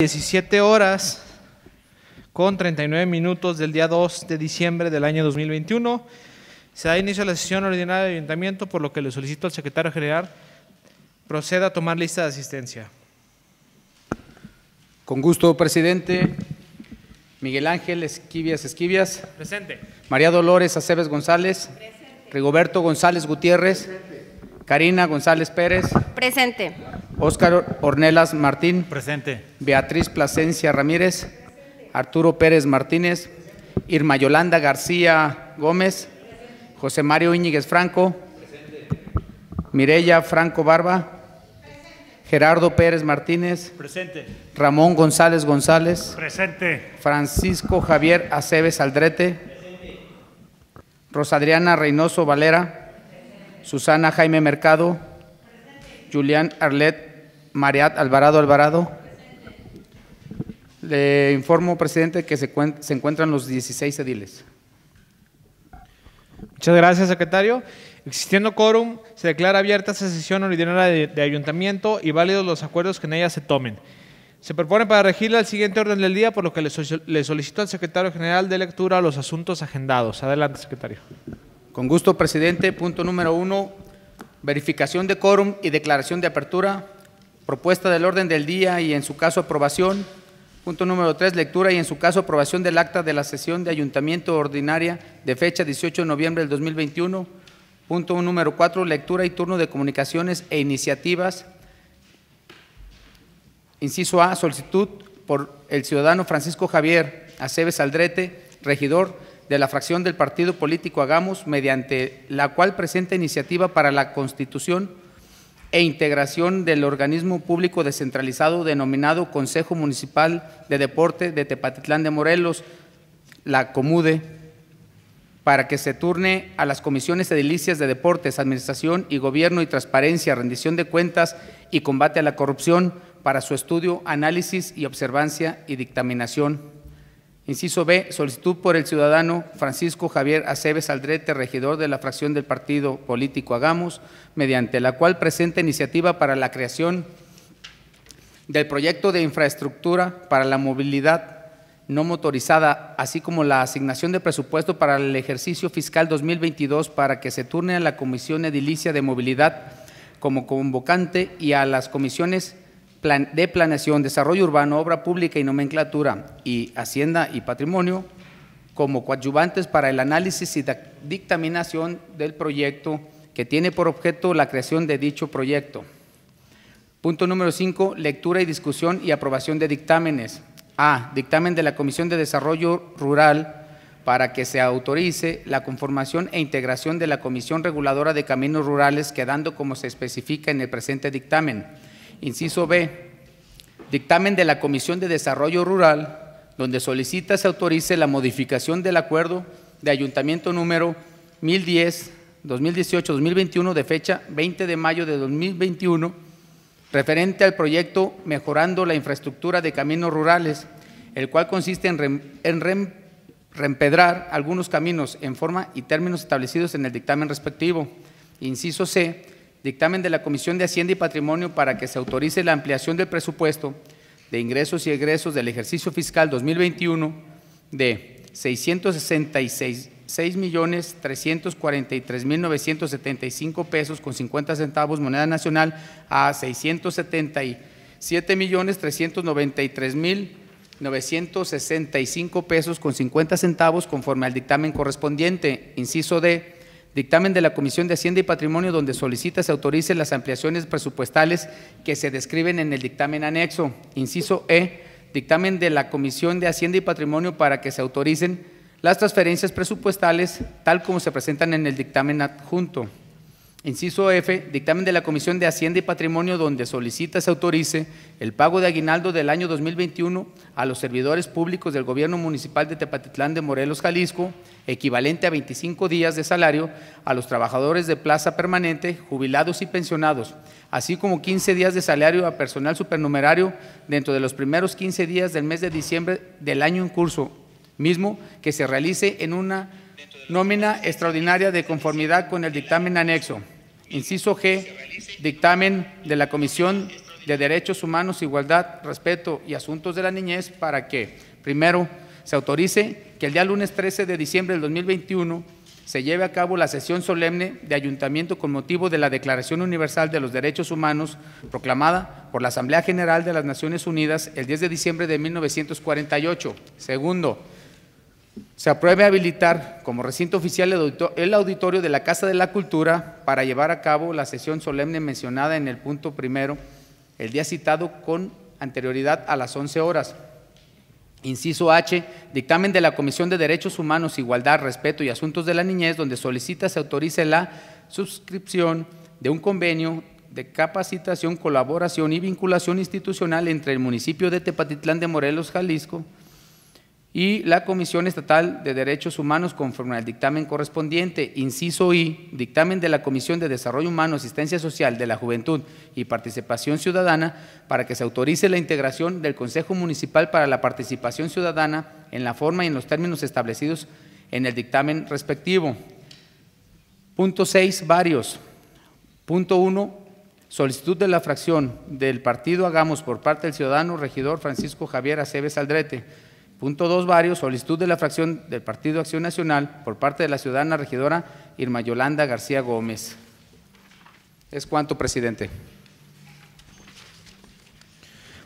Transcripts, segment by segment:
17 horas con 39 minutos del día 2 de diciembre del año 2021. Se da inicio a la sesión ordinaria del ayuntamiento, por lo que le solicito al secretario general proceda a tomar lista de asistencia. Con gusto, presidente. Miguel Ángel Esquivias Esquivias. Presente. María Dolores Aceves González. Rigoberto González Gutiérrez. Karina González Pérez. Presente. Óscar Ornelas Martín. Presente. Beatriz Plasencia Ramírez. Arturo Pérez Martínez. Irma Yolanda García Gómez. José Mario Íñiguez Franco. Mireya Franco Barba. Gerardo Pérez Martínez. Presente. Ramón González González. Presente. Francisco Javier Aceves Aldrete. Rosadriana Reynoso Valera. Susana Jaime Mercado. Julián Arlet Mariat Alvarado Alvarado. Le informo, presidente, que se, se encuentran los 16 ediles. Muchas gracias, secretario. Existiendo quórum, se declara abierta esta sesión ordinaria de, ayuntamiento y válidos los acuerdos que en ella se tomen. Se propone para regirla el siguiente orden del día, por lo que le, le solicito al secretario general de lectura los asuntos agendados. Adelante, secretario. Con gusto, presidente. Punto número uno, verificación de quórum y declaración de apertura. Propuesta del orden del día y en su caso aprobación. Punto número tres, lectura y en su caso aprobación del acta de la sesión de ayuntamiento ordinaria de fecha 18 de noviembre del 2021. Punto número cuatro, lectura y turno de comunicaciones e iniciativas. Inciso A, solicitud por el ciudadano Francisco Javier Aceves Aldrete, regidor de la fracción del partido político Hagamos, mediante la cual presenta iniciativa para la constitución e integración del organismo público descentralizado denominado Consejo Municipal de Deporte de Tepatitlán de Morelos, la COMUDE, para que se turne a las comisiones edilicias de deportes, administración y gobierno y transparencia, rendición de cuentas y combate a la corrupción para su estudio, análisis y observancia y dictaminación. Inciso B, solicitud por el ciudadano Francisco Javier Aceves Aldrete, regidor de la fracción del partido político Hagamos, mediante la cual presenta iniciativa para la creación del proyecto de infraestructura para la movilidad no motorizada, así como la asignación de presupuesto para el ejercicio fiscal 2022 para que se turne a la Comisión Edilicia de Movilidad como convocante y a las comisiones plan- de Planeación, Desarrollo Urbano, Obra Pública y Nomenclatura y Hacienda y Patrimonio como coadyuvantes para el análisis y dictaminación del proyecto que tiene por objeto la creación de dicho proyecto. Punto número 5, lectura y discusión y aprobación de dictámenes. A. Dictamen de la Comisión de Desarrollo Rural para que se autorice la conformación e integración de la Comisión Reguladora de Caminos Rurales, quedando como se especifica en el presente dictamen. Inciso B. Dictamen de la Comisión de Desarrollo Rural, donde solicita se autorice la modificación del acuerdo de ayuntamiento número 1010, 2018-2021, de fecha 20 de mayo de 2021, referente al proyecto Mejorando la infraestructura de caminos rurales, el cual consiste en, reempedrar algunos caminos en forma y términos establecidos en el dictamen respectivo. Inciso C, dictamen de la Comisión de Hacienda y Patrimonio para que se autorice la ampliación del presupuesto de ingresos y egresos del ejercicio fiscal 2021 de 666 millones 343 mil 975 pesos con 50 centavos moneda nacional a 677 millones 393 mil 965 pesos con 50 centavos conforme al dictamen correspondiente. Inciso D, dictamen de la Comisión de Hacienda y Patrimonio donde solicita se autorice las ampliaciones presupuestales que se describen en el dictamen anexo. Inciso E, dictamen de la Comisión de Hacienda y Patrimonio para que se autoricen las transferencias presupuestales tal como se presentan en el dictamen adjunto. Inciso F, dictamen de la Comisión de Hacienda y Patrimonio donde solicita se autorice el pago de aguinaldo del año 2021 a los servidores públicos del Gobierno Municipal de Tepatitlán de Morelos, Jalisco, equivalente a 25 días de salario a los trabajadores de plaza permanente, jubilados y pensionados, así como 15 días de salario a personal supernumerario dentro de los primeros 15 días del mes de diciembre del año en curso, mismo que se realice en una nómina extraordinaria de conformidad con el dictamen anexo. Inciso G, dictamen de la Comisión de Derechos Humanos, Igualdad, Respeto y Asuntos de la Niñez para que, primero, se autorice que el día lunes 13 de diciembre del 2021 se lleve a cabo la sesión solemne de ayuntamiento con motivo de la Declaración Universal de los Derechos Humanos proclamada por la Asamblea General de las Naciones Unidas el 10 de diciembre de 1948. Segundo, se apruebe habilitar como recinto oficial el auditorio de la Casa de la Cultura para llevar a cabo la sesión solemne mencionada en el punto primero, el día citado con anterioridad a las 11 horas. Inciso H, dictamen de la Comisión de Derechos Humanos, Igualdad, Respeto y Asuntos de la Niñez, donde solicita se autorice la suscripción de un convenio de capacitación, colaboración y vinculación institucional entre el municipio de Tepatitlán de Morelos, Jalisco, y la Comisión Estatal de Derechos Humanos conforme al dictamen correspondiente. Inciso I, dictamen de la Comisión de Desarrollo Humano, Asistencia Social de la Juventud y Participación Ciudadana para que se autorice la integración del Consejo Municipal para la Participación Ciudadana en la forma y en los términos establecidos en el dictamen respectivo. Punto 6, varios. Punto 1, solicitud de la fracción del partido Hagamos por parte del ciudadano regidor Francisco Javier Aceves Aldrete Punto dos, varios, solicitud de la fracción del Partido Acción Nacional por parte de la ciudadana regidora Irma Yolanda García Gómez. Es cuanto, presidente.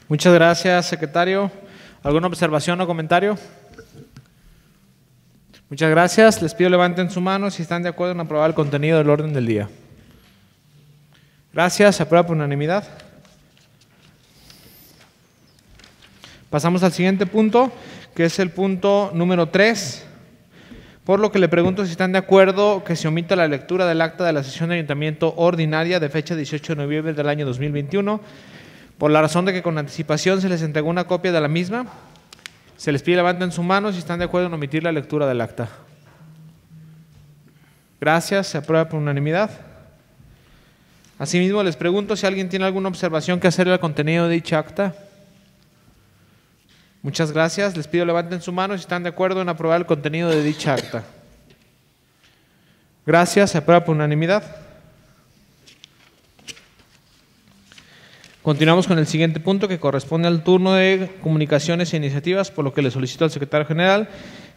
Muchas gracias, secretario. ¿Alguna observación o comentario? Muchas gracias. Les pido levanten su mano si están de acuerdo en aprobar el contenido del orden del día. Gracias. Se aprueba por unanimidad. Pasamos al siguiente punto que es el punto número 3, por lo que le pregunto si están de acuerdo que se omita la lectura del acta de la sesión de ayuntamiento ordinaria de fecha 18 de noviembre del año 2021, por la razón de que con anticipación se les entregó una copia de la misma. Se les pide levanten su mano si están de acuerdo en omitir la lectura del acta. Gracias, se aprueba por unanimidad. Asimismo, les pregunto si alguien tiene alguna observación que hacer al contenido de dicha acta. Muchas gracias. Les pido levanten su mano si están de acuerdo en aprobar el contenido de dicha acta. Gracias. Se aprueba por unanimidad. Continuamos con el siguiente punto que corresponde al turno de comunicaciones e iniciativas, por lo que le solicito al secretario general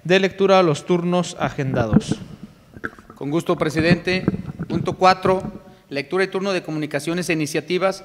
de lectura a los turnos agendados. Con gusto, presidente. Punto 4. Lectura y turno de comunicaciones e iniciativas.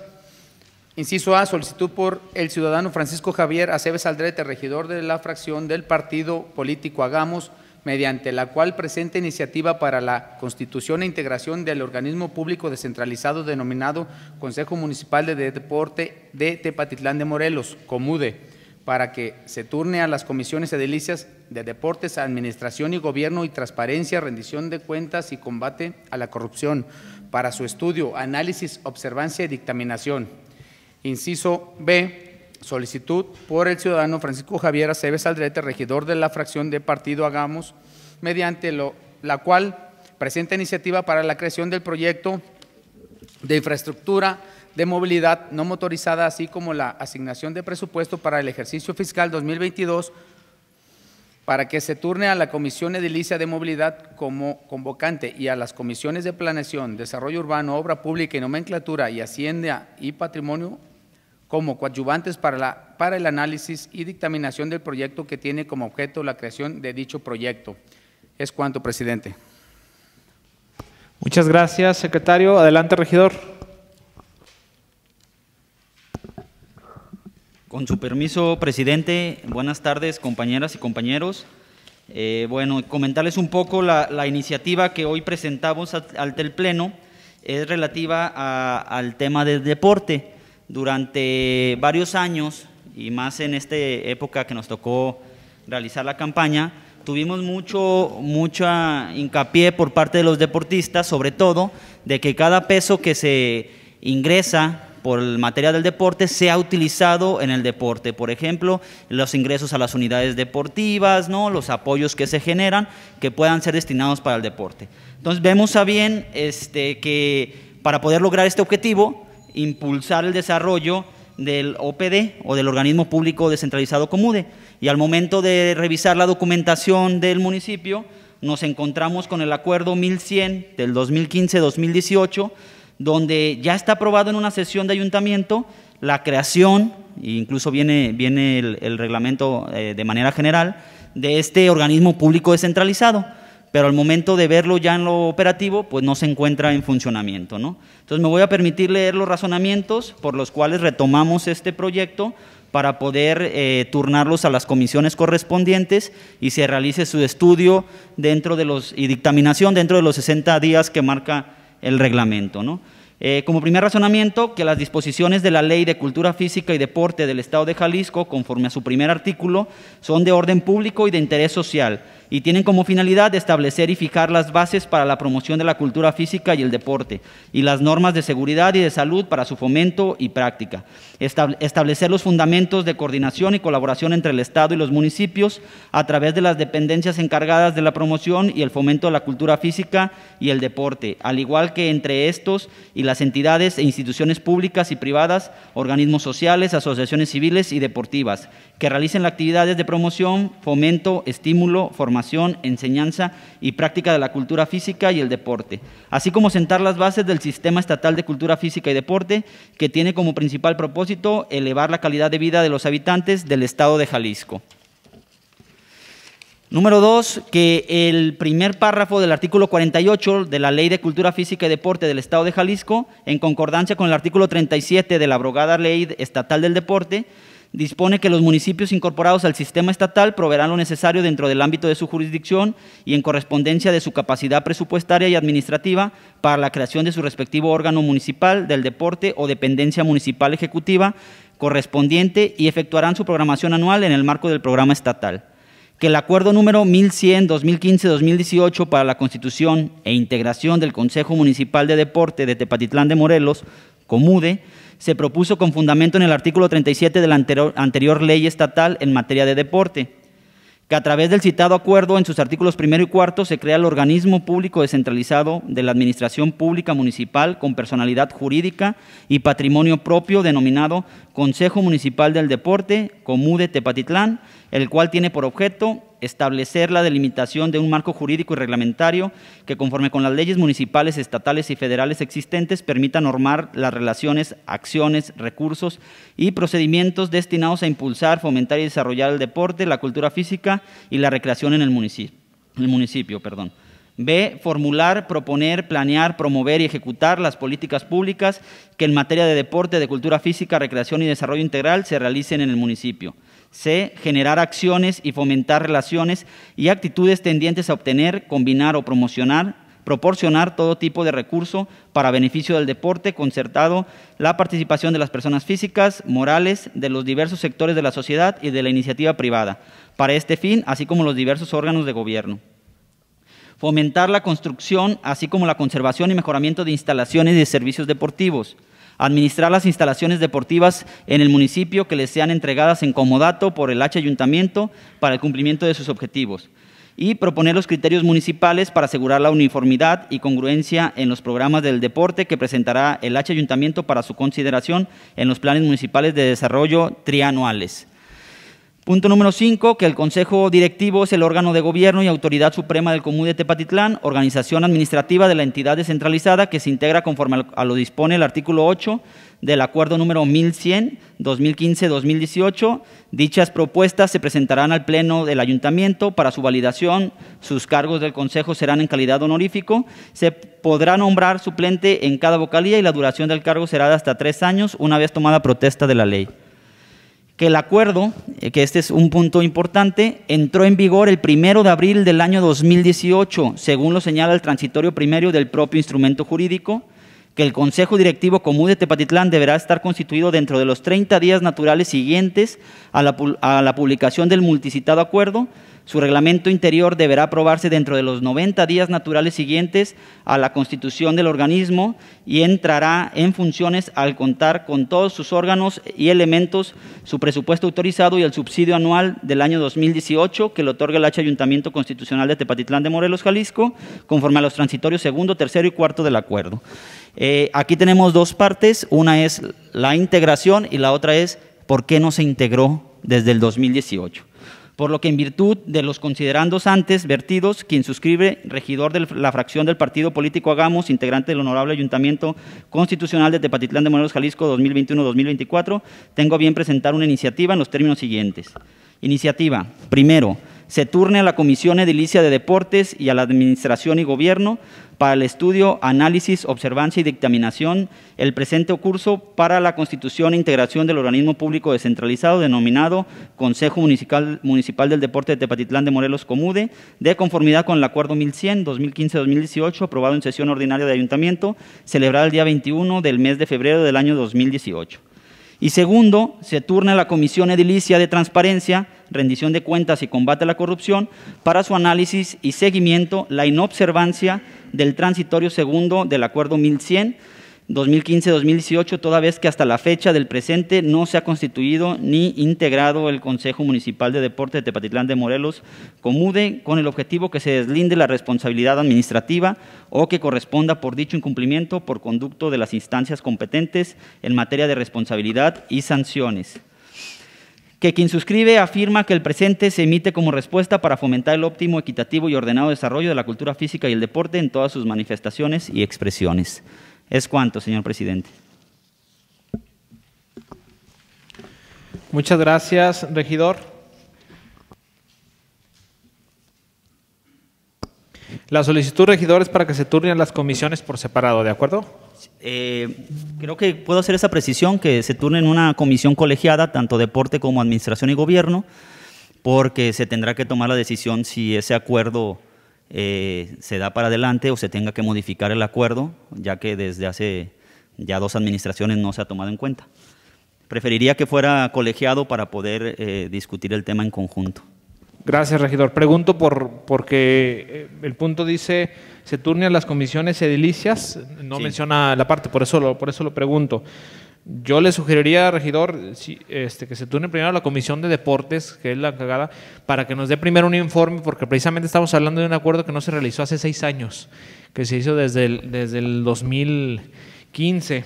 Inciso A, solicitud por el ciudadano Francisco Javier Aceves Aldrete, regidor de la fracción del partido político Hagamos, mediante la cual presenta iniciativa para la constitución e integración del organismo público descentralizado denominado Consejo Municipal de Deporte de Tepatitlán de Morelos, COMUDE, para que se turne a las comisiones edilicias de deportes, administración y gobierno y transparencia, rendición de cuentas y combate a la corrupción, para su estudio, análisis, observancia y dictaminación Inciso B, solicitud por el ciudadano Francisco Javier Aceves Aldrete, regidor de la fracción de partido Hagamos, mediante la cual presenta iniciativa para la creación del proyecto de infraestructura de movilidad no motorizada, así como la asignación de presupuesto para el ejercicio fiscal 2022 para que se turne a la Comisión Edilicia de Movilidad como convocante y a las comisiones de Planeación, Desarrollo Urbano, Obra Pública y Nomenclatura y Hacienda y Patrimonio como coadyuvantes para, la, para el análisis y dictaminación del proyecto que tiene como objeto la creación de dicho proyecto. Es cuanto, presidente. Muchas gracias, secretario. Adelante, regidor. Con su permiso, presidente, buenas tardes, compañeras y compañeros. Eh, bueno, comentarles un poco la, iniciativa que hoy presentamos ante el Pleno es relativa al tema del deporte durante varios años, y más en esta época que nos tocó realizar la campaña, tuvimos mucho, mucha hincapié por parte de los deportistas, sobre todo, de que cada peso que se ingresa por el material del deporte sea utilizado en el deporte. Por ejemplo, los ingresos a las unidades deportivas, ¿no? los apoyos que se generan, que puedan ser destinados para el deporte. Entonces vemos a bien este, que para poder lograr este objetivo, impulsar el desarrollo del OPD o del organismo público descentralizado Comude. Y al momento de revisar la documentación del municipio, nos encontramos con el acuerdo 1100 del 2015-2018, donde ya está aprobado en una sesión de ayuntamiento la creación, e incluso viene, viene el, reglamento eh, de manera general, de este organismo público descentralizado, pero al momento de verlo ya en lo operativo, pues no se encuentra en funcionamiento. ¿no? Entonces me voy a permitir leer los razonamientos por los cuales retomamos este proyecto para poder eh, turnarlos a las comisiones correspondientes y se realice su estudio dentro de los, y dictaminación dentro de los 60 días que marca el reglamento. ¿no? Eh, como primer razonamiento, que las disposiciones de la Ley de Cultura Física y Deporte del Estado de Jalisco, conforme a su primer artículo, son de orden público y de interés social y tienen como finalidad establecer y fijar las bases para la promoción de la cultura física y el deporte y las normas de seguridad y de salud para su fomento y práctica. Establecer los fundamentos de coordinación y colaboración entre el Estado y los municipios a través de las dependencias encargadas de la promoción y el fomento de la cultura física y el deporte, al igual que entre estos y las entidades e instituciones públicas y privadas, organismos sociales, asociaciones civiles y deportivas, que realicen las actividades de promoción, fomento, estímulo, formación, enseñanza y práctica de la cultura física y el deporte, así como sentar las bases del Sistema Estatal de Cultura Física y Deporte, que tiene como principal propósito elevar la calidad de vida de los habitantes del Estado de Jalisco. Número dos, que el primer párrafo del artículo 48 de la Ley de Cultura Física y Deporte del Estado de Jalisco, en concordancia con el artículo 37 de la abrogada Ley Estatal del Deporte, dispone que los municipios incorporados al sistema estatal proveerán lo necesario dentro del ámbito de su jurisdicción y en correspondencia de su capacidad presupuestaria y administrativa para la creación de su respectivo órgano municipal del deporte o dependencia municipal ejecutiva correspondiente y efectuarán su programación anual en el marco del programa estatal. Que el acuerdo número 1100-2015-2018 para la constitución e integración del Consejo Municipal de Deporte de Tepatitlán de Morelos, COMUDE, se propuso con fundamento en el artículo 37 de la anterior, ley estatal en materia de deporte, que a través del citado acuerdo en sus artículos primero y cuarto se crea el organismo público descentralizado de la Administración Pública Municipal con personalidad jurídica y patrimonio propio denominado Consejo Municipal del Deporte, Comude Tepatitlán, el cual tiene por objeto establecer la delimitación de un marco jurídico y reglamentario que, conforme con las leyes municipales, estatales y federales existentes, permita normar las relaciones, acciones, recursos y procedimientos destinados a impulsar, fomentar y desarrollar el deporte, la cultura física y la recreación en el municipio. El municipio perdón. B. Formular, proponer, planear, promover y ejecutar las políticas públicas que en materia de deporte, de cultura física, recreación y desarrollo integral se realicen en el municipio. C. Generar acciones y fomentar relaciones y actitudes tendientes a obtener, combinar o promocionar, proporcionar todo tipo de recurso para beneficio del deporte concertado, la participación de las personas físicas, morales, de los diversos sectores de la sociedad y de la iniciativa privada, para este fin, así como los diversos órganos de gobierno fomentar la construcción, así como la conservación y mejoramiento de instalaciones y de servicios deportivos, administrar las instalaciones deportivas en el municipio que les sean entregadas en comodato por el H Ayuntamiento para el cumplimiento de sus objetivos y proponer los criterios municipales para asegurar la uniformidad y congruencia en los programas del deporte que presentará el H Ayuntamiento para su consideración en los planes municipales de desarrollo trianuales. Punto número 5, que el Consejo Directivo es el órgano de gobierno y autoridad suprema del Común de Tepatitlán, organización administrativa de la entidad descentralizada que se integra conforme a lo dispone el artículo 8 del acuerdo número 1100, 2015-2018. Dichas propuestas se presentarán al Pleno del Ayuntamiento para su validación. Sus cargos del Consejo serán en calidad honorífico. Se podrá nombrar suplente en cada vocalía y la duración del cargo será de hasta tres años, una vez tomada protesta de la ley que el acuerdo, eh, que este es un punto importante, entró en vigor el primero de abril del año 2018, según lo señala el transitorio primero del propio instrumento jurídico, que el Consejo Directivo Común de Tepatitlán deberá estar constituido dentro de los 30 días naturales siguientes a la, a la publicación del multicitado acuerdo, su reglamento interior deberá aprobarse dentro de los 90 días naturales siguientes a la constitución del organismo y entrará en funciones al contar con todos sus órganos y elementos, su presupuesto autorizado y el subsidio anual del año 2018 que le otorga el H Ayuntamiento Constitucional de Tepatitlán de Morelos, Jalisco, conforme a los transitorios segundo, tercero y cuarto del acuerdo. Eh, aquí tenemos dos partes, una es la integración y la otra es por qué no se integró desde el 2018. Por lo que en virtud de los considerandos antes vertidos, quien suscribe, regidor de la fracción del partido político Hagamos, integrante del Honorable Ayuntamiento Constitucional de Tepatitlán de Morelos, Jalisco 2021-2024, tengo bien presentar una iniciativa en los términos siguientes. Iniciativa. Primero, se turne a la Comisión Edilicia de Deportes y a la Administración y Gobierno para el estudio, análisis, observancia y dictaminación el presente curso para la constitución e integración del organismo público descentralizado denominado Consejo Municipal, Municipal del Deporte de Tepatitlán de Morelos Comude, de conformidad con el Acuerdo 1100 2015-2018 aprobado en sesión ordinaria de Ayuntamiento, celebrada el día 21 del mes de febrero del año 2018. Y segundo, se turna la Comisión Edilicia de Transparencia, Rendición de Cuentas y Combate a la Corrupción para su análisis y seguimiento la inobservancia del transitorio segundo del Acuerdo 1100 2015-2018, toda vez que hasta la fecha del presente no se ha constituido ni integrado el Consejo Municipal de Deporte de Tepatitlán de Morelos, Comude, con el objetivo que se deslinde la responsabilidad administrativa o que corresponda por dicho incumplimiento por conducto de las instancias competentes en materia de responsabilidad y sanciones que quien suscribe afirma que el presente se emite como respuesta para fomentar el óptimo, equitativo y ordenado desarrollo de la cultura física y el deporte en todas sus manifestaciones y expresiones. Es cuanto, señor presidente. Muchas gracias, regidor. La solicitud, regidor, es para que se turnen las comisiones por separado, ¿de acuerdo? Eh, creo que puedo hacer esa precisión, que se turne en una comisión colegiada, tanto deporte como administración y gobierno, porque se tendrá que tomar la decisión si ese acuerdo eh, se da para adelante o se tenga que modificar el acuerdo, ya que desde hace ya dos administraciones no se ha tomado en cuenta. Preferiría que fuera colegiado para poder eh, discutir el tema en conjunto. Gracias, regidor. Pregunto por porque eh, el punto dice se turne a las comisiones edilicias, no menciona la parte, por eso lo, por eso lo pregunto. Yo le sugeriría, regidor, este, que se turne primero a la Comisión de Deportes, que es la cagada, para que nos dé primero un informe, porque precisamente estamos hablando de un acuerdo que no se realizó hace seis años, que se hizo desde el, desde el 2015.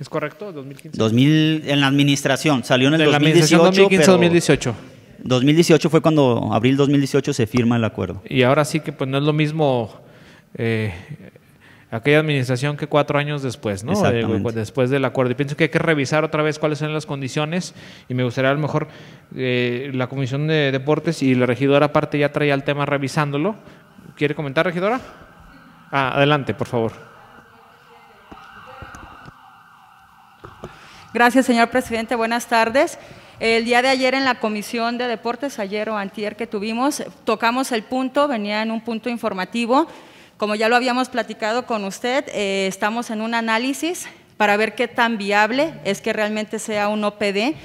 ¿Es correcto? 2015. 2000, en la administración, salió en el 2018. 2015, 2018. 2018 fue cuando, abril 2018, se firma el acuerdo. Y ahora sí que pues no es lo mismo eh, aquella administración que cuatro años después, ¿no? después del acuerdo. Y pienso que hay que revisar otra vez cuáles son las condiciones y me gustaría a lo mejor eh, la Comisión de Deportes y la regidora aparte ya traía el tema revisándolo. ¿Quiere comentar, regidora? Ah, adelante, por favor. Gracias, señor presidente. Buenas tardes. El día de ayer en la Comisión de Deportes, ayer o antier que tuvimos, tocamos el punto, venía en un punto informativo como ya lo habíamos platicado con usted, eh, estamos en un análisis para ver qué tan viable es que realmente sea un OPD,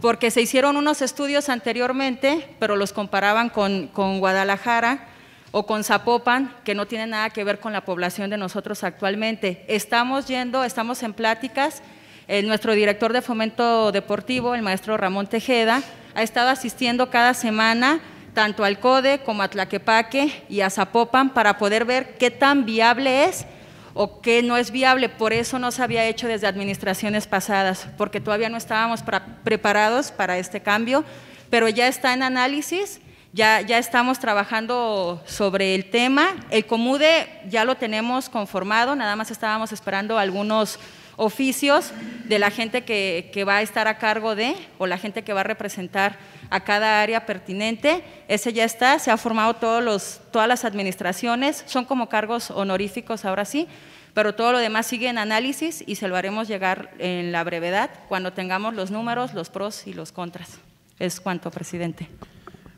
porque se hicieron unos estudios anteriormente, pero los comparaban con, Guadalajara o con Zapopan, que no tienen nada que ver con la población de nosotros actualmente. Estamos yendo, estamos en pláticas, eh, nuestro director de fomento deportivo, el maestro Ramón Tejeda, ha estado asistiendo cada semana tanto al CODE como a Tlaquepaque y a Zapopan para poder ver qué tan viable es o qué no es viable. Por eso no se había hecho desde administraciones pasadas, porque todavía no estábamos preparados para este cambio, pero ya está en análisis, ya, ya estamos trabajando sobre el tema. El COMUDE ya lo tenemos conformado, nada más estábamos esperando algunos oficios de la gente que, va a estar a cargo de o la gente que va a representar a cada área pertinente. Ese ya está, se ha formado todos los, todas las administraciones, son como cargos honoríficos ahora sí, pero todo lo demás sigue en análisis y se lo haremos llegar en la brevedad cuando tengamos los números, los pros y los contras. Es cuanto, presidente.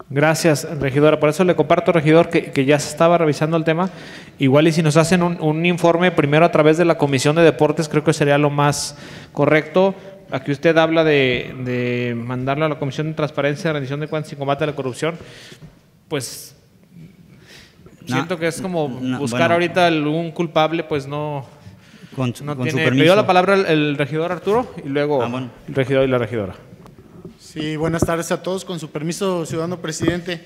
Gracias, regidora. Por eso le comparto, regidor, que, ya se estaba revisando el tema. Igual y si nos hacen un, un, informe primero a través de la Comisión de Deportes, creo que sería lo más correcto aquí usted habla de, de mandarlo a la Comisión de Transparencia, Rendición de Cuentas y Combate a la Corrupción, pues siento que es como buscar ahorita un culpable, pues no, con, no tiene. Me dio la palabra el, regidor Arturo y luego ah, el regidor y la regidora. Sí, buenas tardes a todos. Con su permiso, ciudadano presidente.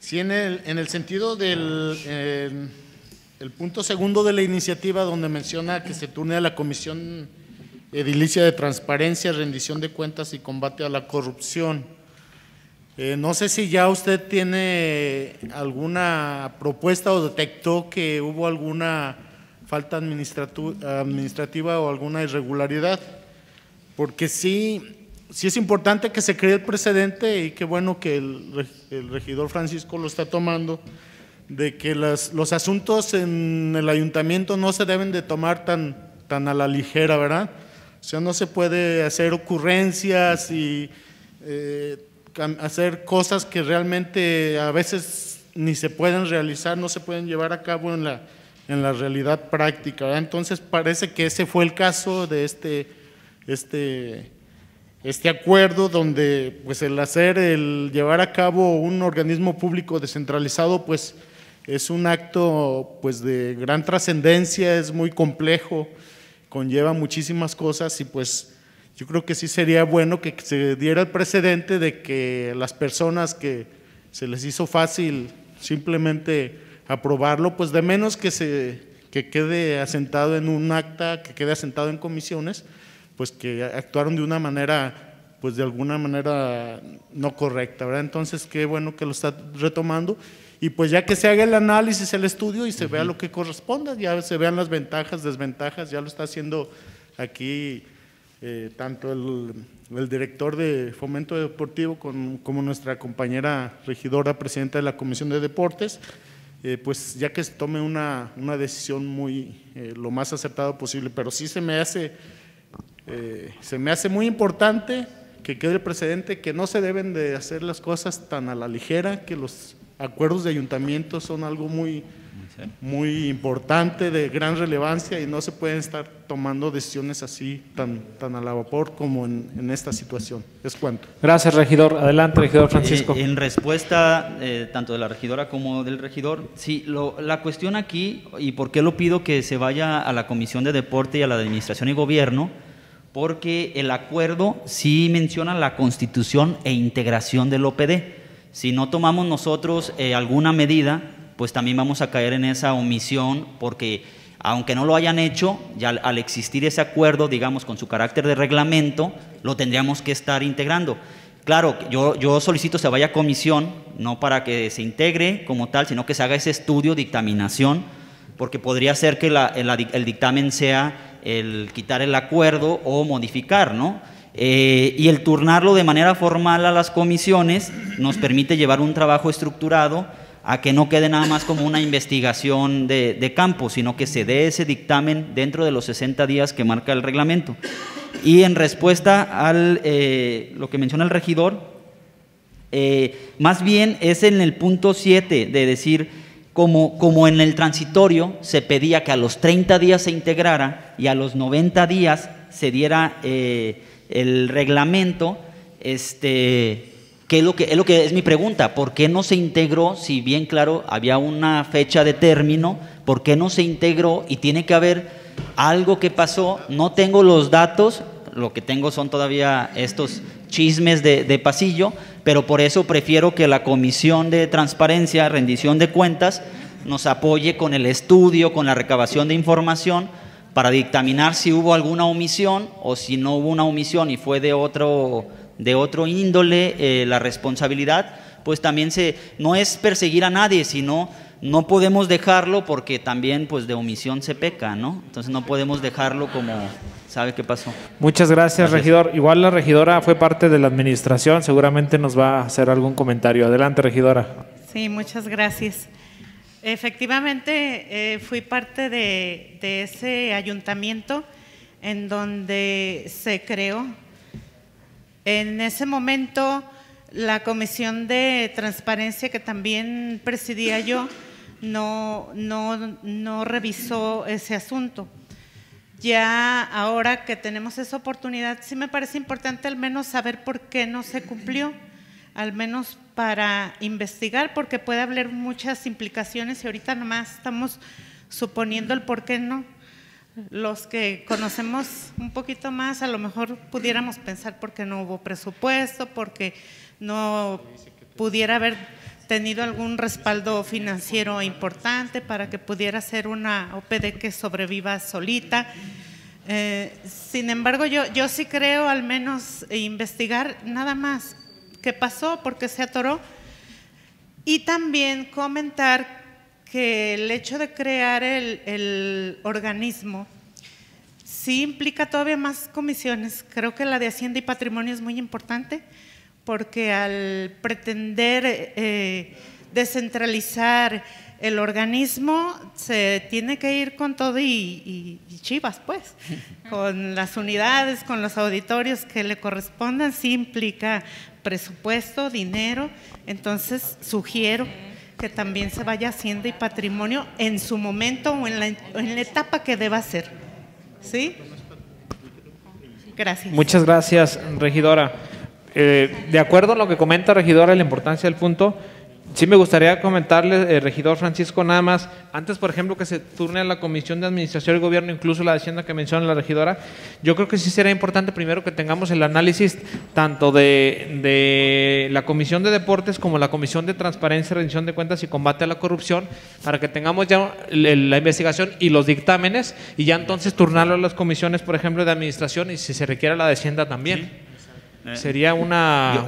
Sí, en el, en el sentido del el punto segundo de la iniciativa, donde menciona que se turne a la Comisión edilicia de transparencia, rendición de cuentas y combate a la corrupción. Eh, no sé si ya usted tiene alguna propuesta o detectó que hubo alguna falta administrativa o alguna irregularidad, porque sí, sí es importante que se cree el precedente y qué bueno que el, regidor Francisco lo está tomando, de que los asuntos en el ayuntamiento no se deben de tomar tan, tan a la ligera, ¿verdad? O sea, no se puede hacer ocurrencias y eh, hacer cosas que realmente a veces ni se pueden realizar, no se pueden llevar a cabo en la, en la realidad práctica. Entonces parece que ese fue el caso de este, este, este acuerdo donde pues el hacer, el llevar a cabo un organismo público descentralizado pues es un acto pues de gran trascendencia, es muy complejo, conlleva muchísimas cosas y pues yo creo que sí sería bueno que se diera el precedente de que las personas que se les hizo fácil simplemente aprobarlo, pues de menos que se que quede asentado en un acta, que quede asentado en comisiones, pues que actuaron de una manera, pues de alguna manera no correcta, ¿verdad? Entonces, qué bueno que lo está retomando. Y pues ya que se haga el análisis, el estudio y se vea lo que corresponda, ya se vean las ventajas, desventajas, ya lo está haciendo aquí eh, tanto el, director de Fomento Deportivo como nuestra compañera regidora, presidenta de la Comisión de Deportes, eh, pues ya que se tome una, decisión muy eh, lo más acertado posible, pero sí se me hace se me hace muy importante que quede el precedente que no se deben de hacer las cosas tan a la ligera, que los acuerdos de ayuntamiento son algo muy muy importante, de gran relevancia y no se pueden estar tomando decisiones así tan, tan a la vapor como en, esta situación. Es cuanto. Gracias, regidor. Adelante, regidor Francisco. Eh, en respuesta eh, tanto de la regidora como del regidor, sí, la cuestión aquí, y por qué lo pido que se vaya a la Comisión de Deporte y a la de Administración y Gobierno, porque el acuerdo sí menciona la constitución e integración del OPD. Si no tomamos nosotros eh, alguna medida, pues también vamos a caer en esa omisión porque aunque no lo hayan hecho, ya al existir ese acuerdo, digamos, con su carácter de reglamento, lo tendríamos que estar integrando. Claro, yo, yo solicito se vaya a comisión, no para que se integre como tal, sino que se haga ese estudio, dictaminación, porque podría ser que el, dictamen sea el quitar el acuerdo o modificar, ¿no? Eh, y el turnarlo de manera formal a las comisiones nos permite llevar un trabajo estructurado a que no quede nada más como una investigación de, campo, sino que se dé ese dictamen dentro de los 60 días que marca el reglamento. Y en respuesta a eh, lo que menciona el regidor, eh, más bien es en el punto 7 de decir, como, como en el transitorio se pedía que a los 30 días se integrara y a los 90 días se diera eh, el reglamento, este, ¿Qué es lo que es lo que es mi pregunta? ¿Por qué no se integró si bien claro había una fecha de término? ¿Por qué no se integró y tiene que haber algo que pasó? No tengo los datos, lo que tengo son todavía estos chismes de, pasillo, pero por eso prefiero que la Comisión de Transparencia, Rendición de Cuentas, nos apoye con el estudio, con la recabación de información para dictaminar si hubo alguna omisión o si no hubo una omisión y fue de otro de otro índole eh, la responsabilidad, pues también se, no es perseguir a nadie, sino no podemos dejarlo porque también pues de omisión se peca, ¿no? Entonces no podemos dejarlo como sabe qué pasó. Muchas gracias, regidor. Igual la regidora fue parte de la administración, seguramente nos va a hacer algún comentario. Adelante, regidora. Sí, muchas gracias. Efectivamente, eh, fui parte de, de ese ayuntamiento en donde se creó en ese momento, la comisión de transparencia que también presidía yo no, no, revisó ese asunto. Ya ahora que tenemos esa oportunidad, sí me parece importante al menos saber por qué no se cumplió, al menos para investigar, porque puede haber muchas implicaciones y ahorita nomás estamos suponiendo el por qué no los que conocemos un poquito más, a lo mejor pudiéramos pensar porque no hubo presupuesto, porque no pudiera haber tenido algún respaldo financiero importante para que pudiera ser una OPD que sobreviva solita. Eh, sin embargo, yo, yo sí creo al menos investigar nada más qué pasó, por qué se atoró. Y también comentar que el hecho de crear el, el organismo sí implica todavía más comisiones. Creo que la de Hacienda y Patrimonio es muy importante porque al pretender eh, descentralizar el organismo se tiene que ir con todo y, chivas, pues, con las unidades, con los auditorios que le correspondan, sí implica presupuesto, dinero, entonces sugiero que también se vaya haciendo y patrimonio en su momento o en la, en la etapa que deba ser. ¿Sí? Gracias. Muchas gracias, regidora. Eh, de acuerdo a lo que comenta regidora, la importancia del punto, Sí, me gustaría comentarle, eh, regidor Francisco, nada más, antes, por ejemplo, que se turne a la Comisión de Administración del Gobierno, incluso la Hacienda que menciona la regidora, yo creo que sí sería importante primero que tengamos el análisis tanto de, de la Comisión de Deportes como la Comisión de Transparencia, Rendición de Cuentas y Combate a la Corrupción, para que tengamos ya la investigación y los dictámenes, y ya entonces turnarlo a las comisiones, por ejemplo, de Administración y si se requiere la de Hacienda también. Eh, Sería una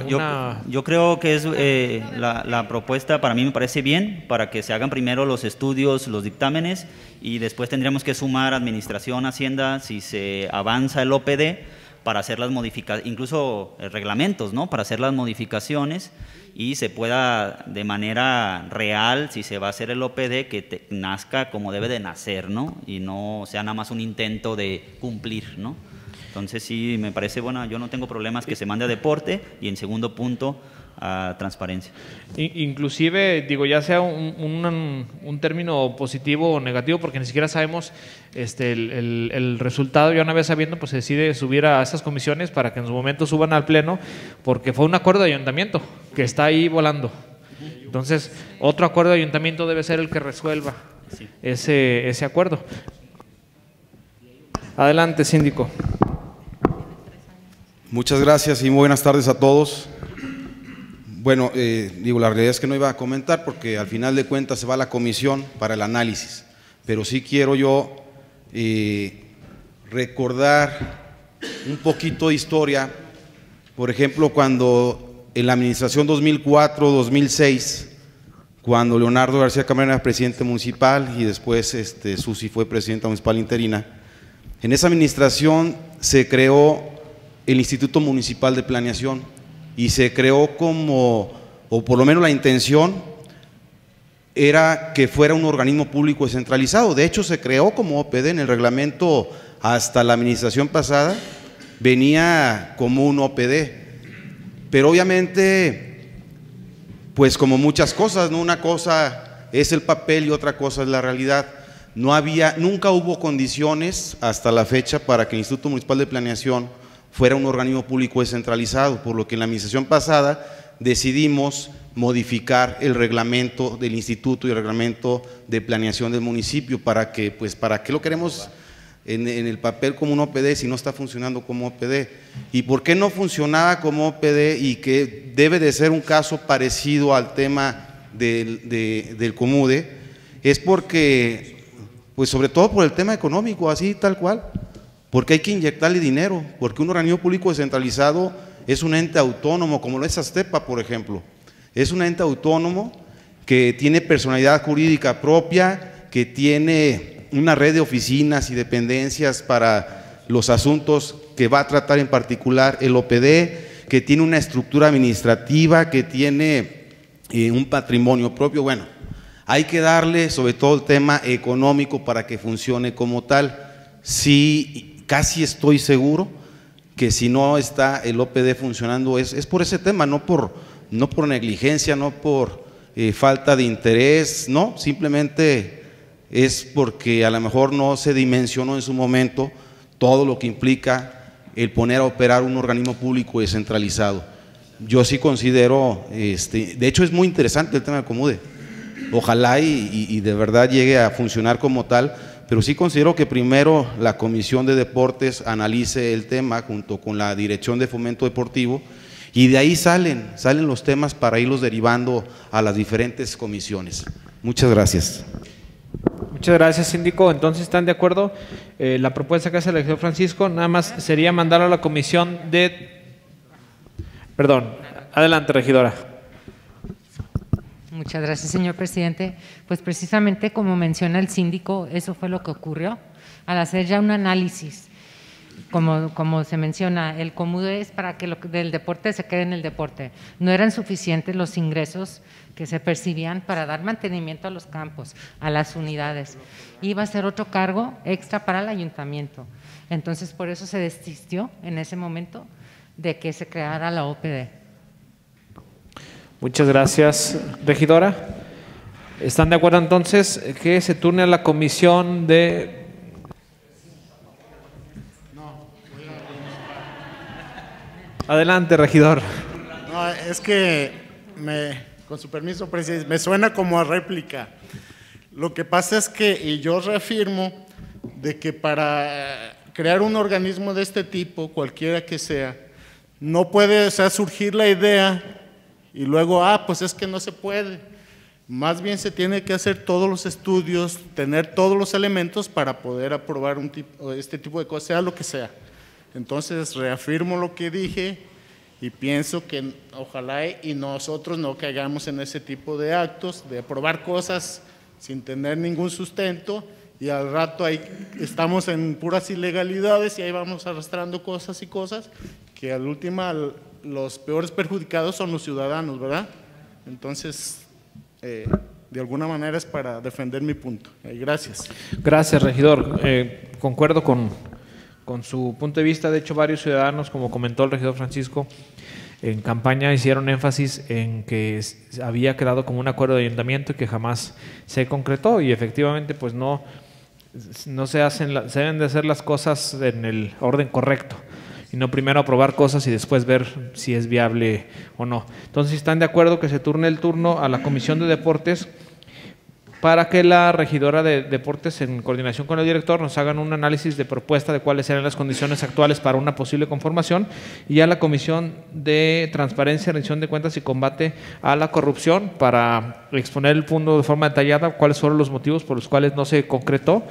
yo, creo que es eh, la, propuesta, para mí me parece bien, para que se hagan primero los estudios, los dictámenes, y después tendríamos que sumar Administración, Hacienda, si se avanza el OPD, para hacer las modificaciones, incluso eh, reglamentos, ¿no? Para hacer las modificaciones y se pueda de manera real, si se va a hacer el OPD, que nazca como debe de nacer, ¿no? Y no sea nada más un intento de cumplir, ¿no? Entonces sí, me parece bueno, yo no tengo problemas que se mande a deporte y en segundo punto a transparencia. Inclusive, digo, ya sea un, un, término positivo o negativo, porque ni siquiera sabemos este, el, el, resultado, ya una vez sabiendo, pues se decide subir a esas comisiones para que en su momento suban al Pleno, porque fue un acuerdo de ayuntamiento que está ahí volando. Entonces, otro acuerdo de ayuntamiento debe ser el que resuelva ese, ese acuerdo. Adelante, síndico. Muchas gracias y muy buenas tardes a todos. Bueno, eh, digo, la realidad es que no iba a comentar porque al final de cuentas se va a la comisión para el análisis, pero sí quiero yo eh, recordar un poquito de historia, por ejemplo, cuando en la administración 2004-2006, cuando Leonardo García Camarena era presidente municipal y después este, Susi fue presidenta municipal interina, en esa administración se creó el Instituto Municipal de Planeación y se creó como, o por lo menos la intención era que fuera un organismo público descentralizado. De hecho, se creó como OPD en el reglamento hasta la administración pasada, venía como un OPD. Pero obviamente, pues como muchas cosas, ¿no? Una cosa es el papel y otra cosa es la realidad. No había, nunca hubo condiciones hasta la fecha para que el Instituto Municipal de Planeación fuera un organismo público descentralizado, por lo que en la administración pasada decidimos modificar el reglamento del instituto y el reglamento de planeación del municipio para que, pues, ¿para qué lo queremos en, el papel como un OPD si no está funcionando como OPD? ¿Y por qué no funcionaba como OPD y que debe de ser un caso parecido al tema del, del Comude? Es porque, pues sobre todo por el tema económico, así tal cual porque hay que inyectarle dinero, porque un organismo público descentralizado es un ente autónomo, como lo es Astepa, por ejemplo. Es un ente autónomo que tiene personalidad jurídica propia, que tiene una red de oficinas y dependencias para los asuntos que va a tratar en particular el OPD, que tiene una estructura administrativa, que tiene eh, un patrimonio propio. Bueno, hay que darle sobre todo el tema económico para que funcione como tal. Si casi estoy seguro que si no está el OPD funcionando es, es por ese tema, no por, no por negligencia, no por eh, falta de interés, no, simplemente es porque a lo mejor no se dimensionó en su momento todo lo que implica el poner a operar un organismo público descentralizado. Yo sí considero, este, de hecho es muy interesante el tema de Comude, ojalá y de verdad llegue a funcionar como tal, pero sí considero que primero la Comisión de Deportes analice el tema junto con la Dirección de Fomento Deportivo y de ahí salen, salen los temas para irlos derivando a las diferentes comisiones. Muchas gracias. Muchas gracias, síndico. Entonces, ¿están de acuerdo? Eh, la propuesta que hace el elector Francisco, nada más sería mandarlo a la comisión de... Perdón, Adelante, regidora. Muchas gracias, señor presidente. Pues precisamente como menciona el síndico, eso fue lo que ocurrió. Al hacer ya un análisis, como, como se menciona, el común es para que lo del deporte se quede en el deporte. No eran suficientes los ingresos que se percibían para dar mantenimiento a los campos, a las unidades. Iba a ser otro cargo extra para el ayuntamiento. Entonces, por eso se desistió en ese momento de que se creara la OPD. Muchas gracias, regidora. ¿Están de acuerdo entonces que se turne a la comisión de... Adelante, regidor. No, es que, me, con su permiso, presidente, me suena como a réplica. Lo que pasa es que, y yo reafirmo, de que para crear un organismo de este tipo, cualquiera que sea, no puede surgir la idea y luego, ah, pues es que no se puede. Más bien se tiene que hacer todos los estudios, tener todos los elementos para poder aprobar un tipo, este tipo de cosas, sea lo que sea. Entonces reafirmo lo que dije y pienso que ojalá y nosotros no caigamos en ese tipo de actos, de aprobar cosas sin tener ningún sustento y al rato ahí estamos en puras ilegalidades y ahí vamos arrastrando cosas y cosas que al último los peores perjudicados son los ciudadanos, ¿verdad? Entonces, eh, de alguna manera es para defender mi punto. Eh, gracias. Gracias, regidor. Eh, concuerdo con, con su punto de vista. De hecho, varios ciudadanos, como comentó el regidor Francisco, en campaña hicieron énfasis en que había quedado como un acuerdo de ayuntamiento y que jamás se concretó y efectivamente pues no, no se hacen, se deben de hacer las cosas en el orden correcto y no primero aprobar cosas y después ver si es viable o no. Entonces, están de acuerdo que se turne el turno a la Comisión de Deportes para que la regidora de deportes, en coordinación con el director, nos hagan un análisis de propuesta de cuáles serán las condiciones actuales para una posible conformación, y a la Comisión de Transparencia, Rendición de Cuentas y Combate a la Corrupción para exponer el punto de forma detallada cuáles fueron los motivos por los cuales no se concretó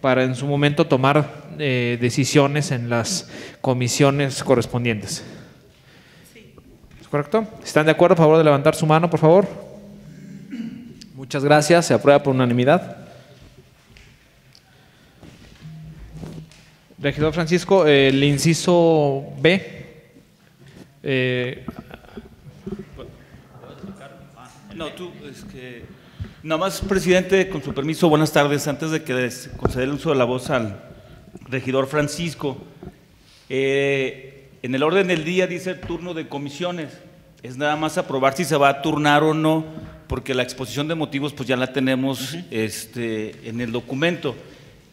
para en su momento tomar eh, decisiones en las comisiones correspondientes. ¿Es correcto? ¿Están de acuerdo? A favor de levantar su mano, por favor. Muchas gracias. Se aprueba por unanimidad. Regidor Francisco, el inciso B. Eh, no, tú, es que Nada más, presidente, con su permiso, buenas tardes. Antes de que conceder el uso de la voz al regidor Francisco, eh, en el orden del día dice el turno de comisiones. Es nada más aprobar si se va a turnar o no, porque la exposición de motivos pues ya la tenemos este, en el documento.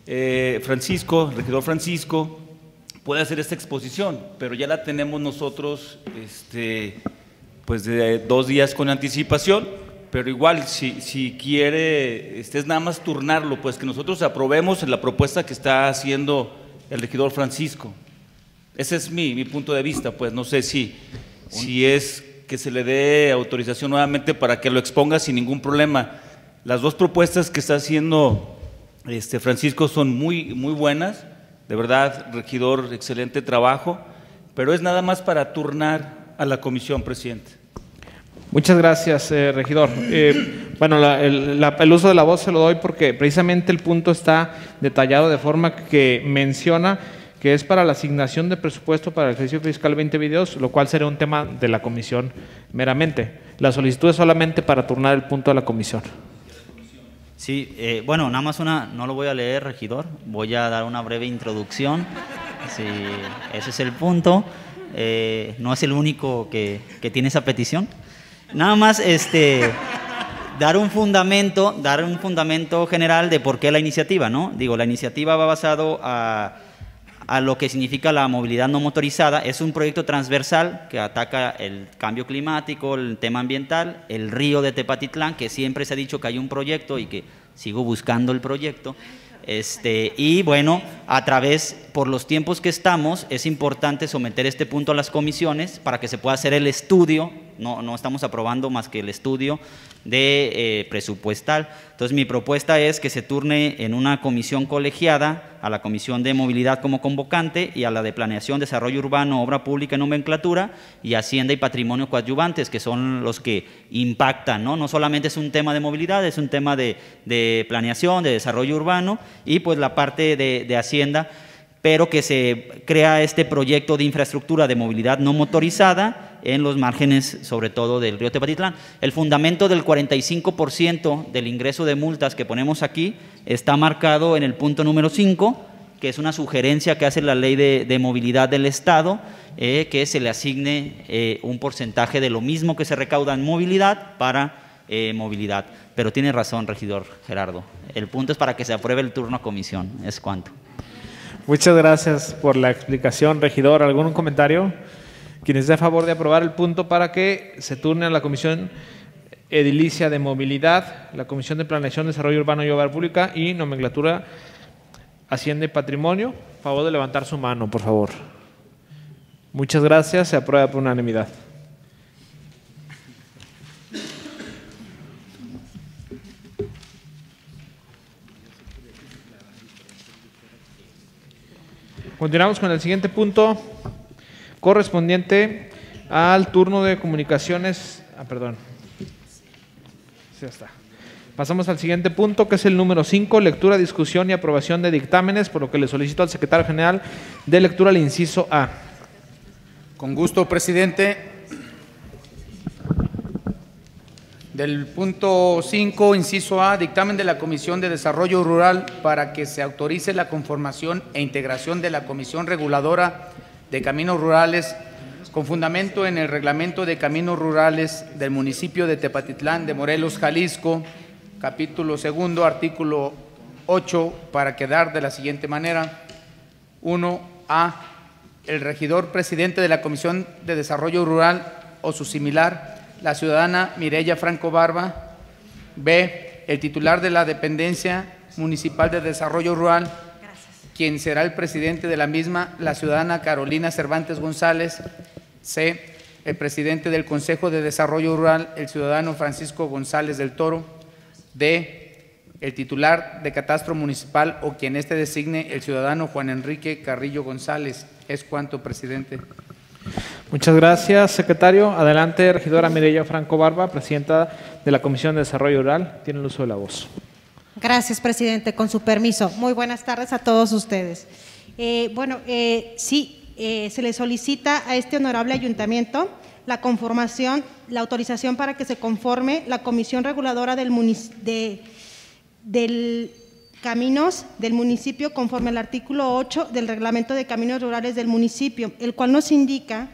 Eh, Francisco, regidor Francisco, puede hacer esta exposición, pero ya la tenemos nosotros este, pues de dos días con anticipación pero igual, si, si quiere, este es nada más turnarlo, pues que nosotros aprobemos la propuesta que está haciendo el regidor Francisco. Ese es mi, mi punto de vista, pues no sé si, si es que se le dé autorización nuevamente para que lo exponga sin ningún problema. Las dos propuestas que está haciendo este Francisco son muy, muy buenas, de verdad, regidor, excelente trabajo, pero es nada más para turnar a la comisión, presidente. Muchas gracias, eh, regidor. Eh, bueno, el, uso de la voz se lo doy porque precisamente el punto está detallado de forma que menciona que es para la asignación de presupuesto para el ejercicio fiscal 2022, lo cual será un tema de la comisión meramente. La solicitud es solamente para turnar el punto a la comisión. Sí, eh, bueno, nada más una, no lo voy a leer, regidor, voy a dar una breve introducción. Sí, ese es el punto. no es el único que, que tiene esa petición. Nada más este, dar un fundamento, dar un fundamento general de por qué la iniciativa, ¿no? Digo, la iniciativa va basado a, a lo que significa la movilidad no motorizada. Es un proyecto transversal que ataca el cambio climático, el tema ambiental, el río de Tepatitlán, que siempre se ha dicho que hay un proyecto y que sigo buscando el proyecto. Este, y bueno, a través, por los tiempos que estamos, es importante someter este punto a las comisiones para que se pueda hacer el estudio no, no estamos aprobando más que el estudio de eh, presupuestal. Entonces mi propuesta es que se turne en una comisión colegiada a la Comisión de Movilidad como convocante y a la de Planeación, Desarrollo Urbano, Obra Pública y Nomenclatura y Hacienda y Patrimonio coadyuvantes, que son los que impactan, ¿no? No solamente es un tema de movilidad, es un tema de, de planeación, de desarrollo urbano y pues la parte de, de Hacienda pero que se crea este proyecto de infraestructura de movilidad no motorizada en los márgenes, sobre todo del río Tepatitlán. El fundamento del 45% del ingreso de multas que ponemos aquí está marcado en el punto número 5, que es una sugerencia que hace la ley de, movilidad del Estado, eh, que se le asigne eh, un porcentaje de lo mismo que se recauda en movilidad para eh, movilidad. Pero tiene razón, regidor Gerardo. El punto es para que se apruebe el turno a comisión. Es cuanto. Muchas gracias por la explicación, regidor. ¿Algún comentario? Quien esté a favor de aprobar el punto para que se turne a la Comisión Edilicia de Movilidad, la Comisión de Planeación, Desarrollo Urbano y Obra Pública y Nomenclatura Hacienda y Patrimonio. Favor de levantar su mano, por favor. Muchas gracias. Se aprueba por unanimidad. Continuamos con el siguiente punto correspondiente al turno de comunicaciones. Ah, perdón. Ya está. Pasamos al siguiente punto, que es el número 5, lectura, discusión y aprobación de dictámenes, por lo que le solicito al secretario general de lectura el inciso A. Con gusto, presidente. Del punto 5, inciso A, dictamen de la Comisión de Desarrollo Rural para que se autorice la conformación e integración de la Comisión Reguladora de Caminos Rurales con fundamento en el Reglamento de Caminos Rurales del municipio de Tepatitlán de Morelos, Jalisco, capítulo segundo, artículo 8, para quedar de la siguiente manera. 1A. El regidor presidente de la Comisión de Desarrollo Rural o su similar la ciudadana Mireya Franco Barba. B, el titular de la dependencia municipal de desarrollo rural, quien será el presidente de la misma, la ciudadana Carolina Cervantes González. C, el presidente del Consejo de Desarrollo Rural, el ciudadano Francisco González del Toro. D, el titular de catastro municipal o quien éste designe, el ciudadano Juan Enrique Carrillo González. Es cuanto, presidente. Muchas gracias, secretario. Adelante, regidora Mireya Franco Barba, presidenta de la Comisión de Desarrollo Rural. Tiene el uso de la voz. Gracias, presidente. Con su permiso. Muy buenas tardes a todos ustedes. Eh, bueno, eh, sí, eh, se le solicita a este honorable ayuntamiento la conformación, la autorización para que se conforme la Comisión Reguladora del, de, del Caminos del municipio conforme al artículo 8 del Reglamento de Caminos Rurales del municipio, el cual nos indica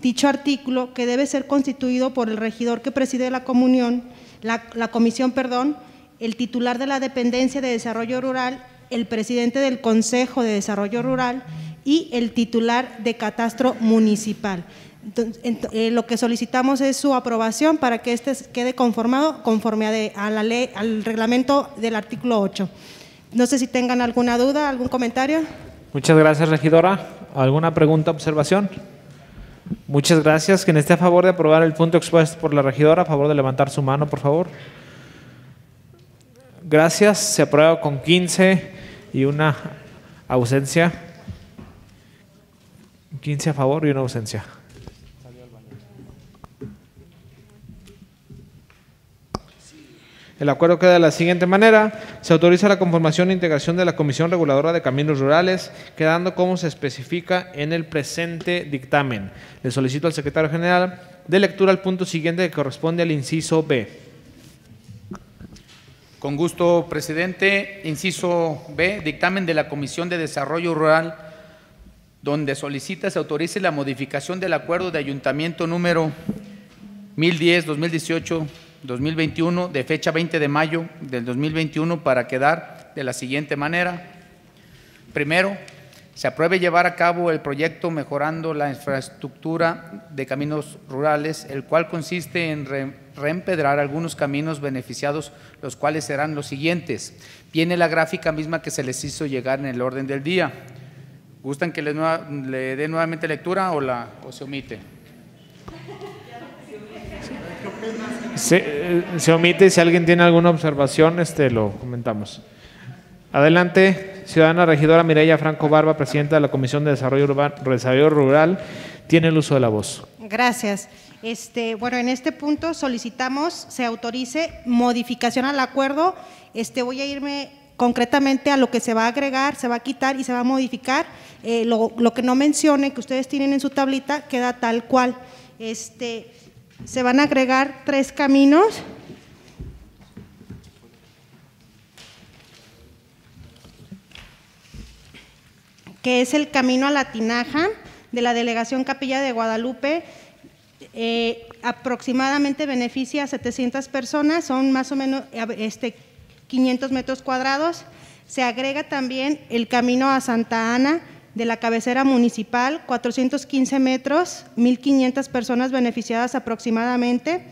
dicho artículo que debe ser constituido por el regidor que preside la comunión, la, comisión, perdón, el titular de la dependencia de desarrollo rural, el presidente del Consejo de Desarrollo Rural y el titular de catastro municipal. Eh, lo que solicitamos es su aprobación para que este quede conformado conforme a, a la ley, al reglamento del artículo 8. No sé si tengan alguna duda, algún comentario. Muchas gracias, regidora. ¿Alguna pregunta, observación? Muchas gracias. Quien esté a favor de aprobar el punto expuesto por la regidora, a favor de levantar su mano, por favor. Gracias. Se aprueba con 15 y una ausencia. 15 a favor y una ausencia. El acuerdo queda de la siguiente manera. Se autoriza la conformación e integración de la Comisión Reguladora de Caminos Rurales, quedando como se especifica en el presente dictamen. Le solicito al secretario general de lectura al punto siguiente que corresponde al inciso B. Con gusto, presidente. Inciso B, dictamen de la Comisión de Desarrollo Rural, donde solicita se autorice la modificación del acuerdo de ayuntamiento número 1010-2018 2021, de fecha 20 de mayo del 2021, para quedar de la siguiente manera. Primero, se apruebe llevar a cabo el proyecto Mejorando la Infraestructura de Caminos Rurales, el cual consiste en reempedrar algunos caminos beneficiados, los cuales serán los siguientes. Viene la gráfica misma que se les hizo llegar en el orden del día. ¿Gustan que le, le dé nuevamente lectura o, la, o se omite? Se, eh, se omite, si alguien tiene alguna observación, este, lo comentamos. Adelante, ciudadana regidora Mireya Franco Barba, presidenta de la Comisión de Desarrollo, Urban- Desarrollo Rural, tiene el uso de la voz. Gracias. Este, bueno, en este punto solicitamos se autorice modificación al acuerdo. Este, voy a irme concretamente a lo que se va a agregar, se va a quitar y se va a modificar. Eh, lo, lo que no mencione, que ustedes tienen en su tablita, queda tal cual. Este, se van a agregar tres caminos. que es el camino a la Tinaja de la delegación Capilla de Guadalupe. Eh, aproximadamente beneficia a 700 personas, son más o menos este, 500 metros cuadrados. Se agrega también el camino a Santa Ana de la cabecera municipal, 415 metros, 1.500 personas beneficiadas aproximadamente.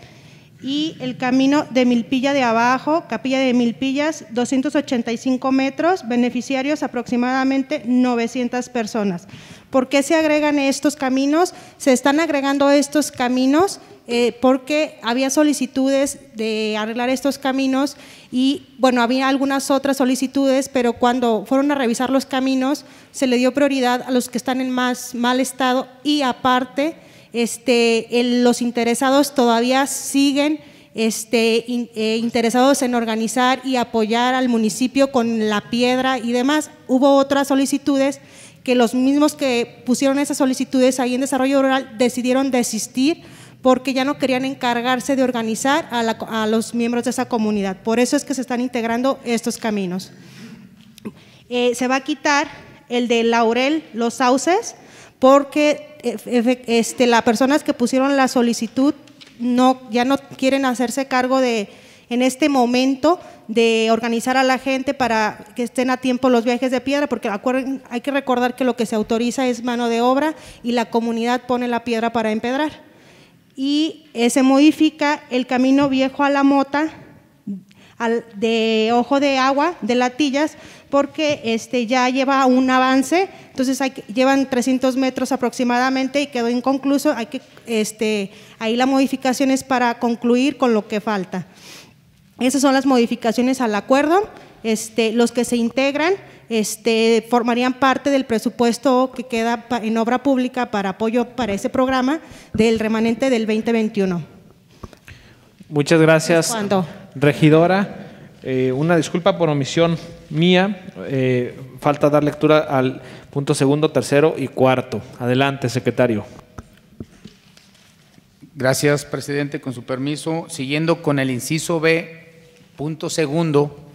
Y el camino de Milpilla de Abajo, Capilla de Milpillas, 285 metros, beneficiarios aproximadamente 900 personas. ¿Por qué se agregan estos caminos? Se están agregando estos caminos eh, porque había solicitudes de arreglar estos caminos y, bueno, había algunas otras solicitudes, pero cuando fueron a revisar los caminos, se le dio prioridad a los que están en más mal estado y aparte, este, los interesados todavía siguen este, eh, interesados en organizar y apoyar al municipio con la piedra y demás. Hubo otras solicitudes que los mismos que pusieron esas solicitudes ahí en desarrollo rural decidieron desistir porque ya no querían encargarse de organizar a, la- a los miembros de esa comunidad. Por eso es que se están integrando estos caminos. Eh, se va a quitar el de Laurel, los sauces, porque eh, este, las personas que pusieron la solicitud no, ya no quieren hacerse cargo de, en este momento, de organizar a la gente para que estén a tiempo los viajes de piedra, porque hay que recordar que lo que se autoriza es mano de obra y la comunidad pone la piedra para empedrar. Y se modifica el camino viejo a la mota, de ojo de agua, de latillas, porque este, ya lleva un avance, entonces llevan 300 metros aproximadamente y quedó inconcluso, hay que, este, ahí la modificación es para concluir con lo que falta. Esas son las modificaciones al acuerdo. Este, los que se integran este, formarían parte del presupuesto que queda en obra pública para apoyo para ese programa del remanente del 2021. Muchas gracias, ¿Cuándo? regidora. Eh, una disculpa por omisión mía. Eh, falta dar lectura al punto segundo, tercero y cuarto. Adelante, secretario. Gracias, presidente. Con su permiso, siguiendo con el inciso B, punto segundo,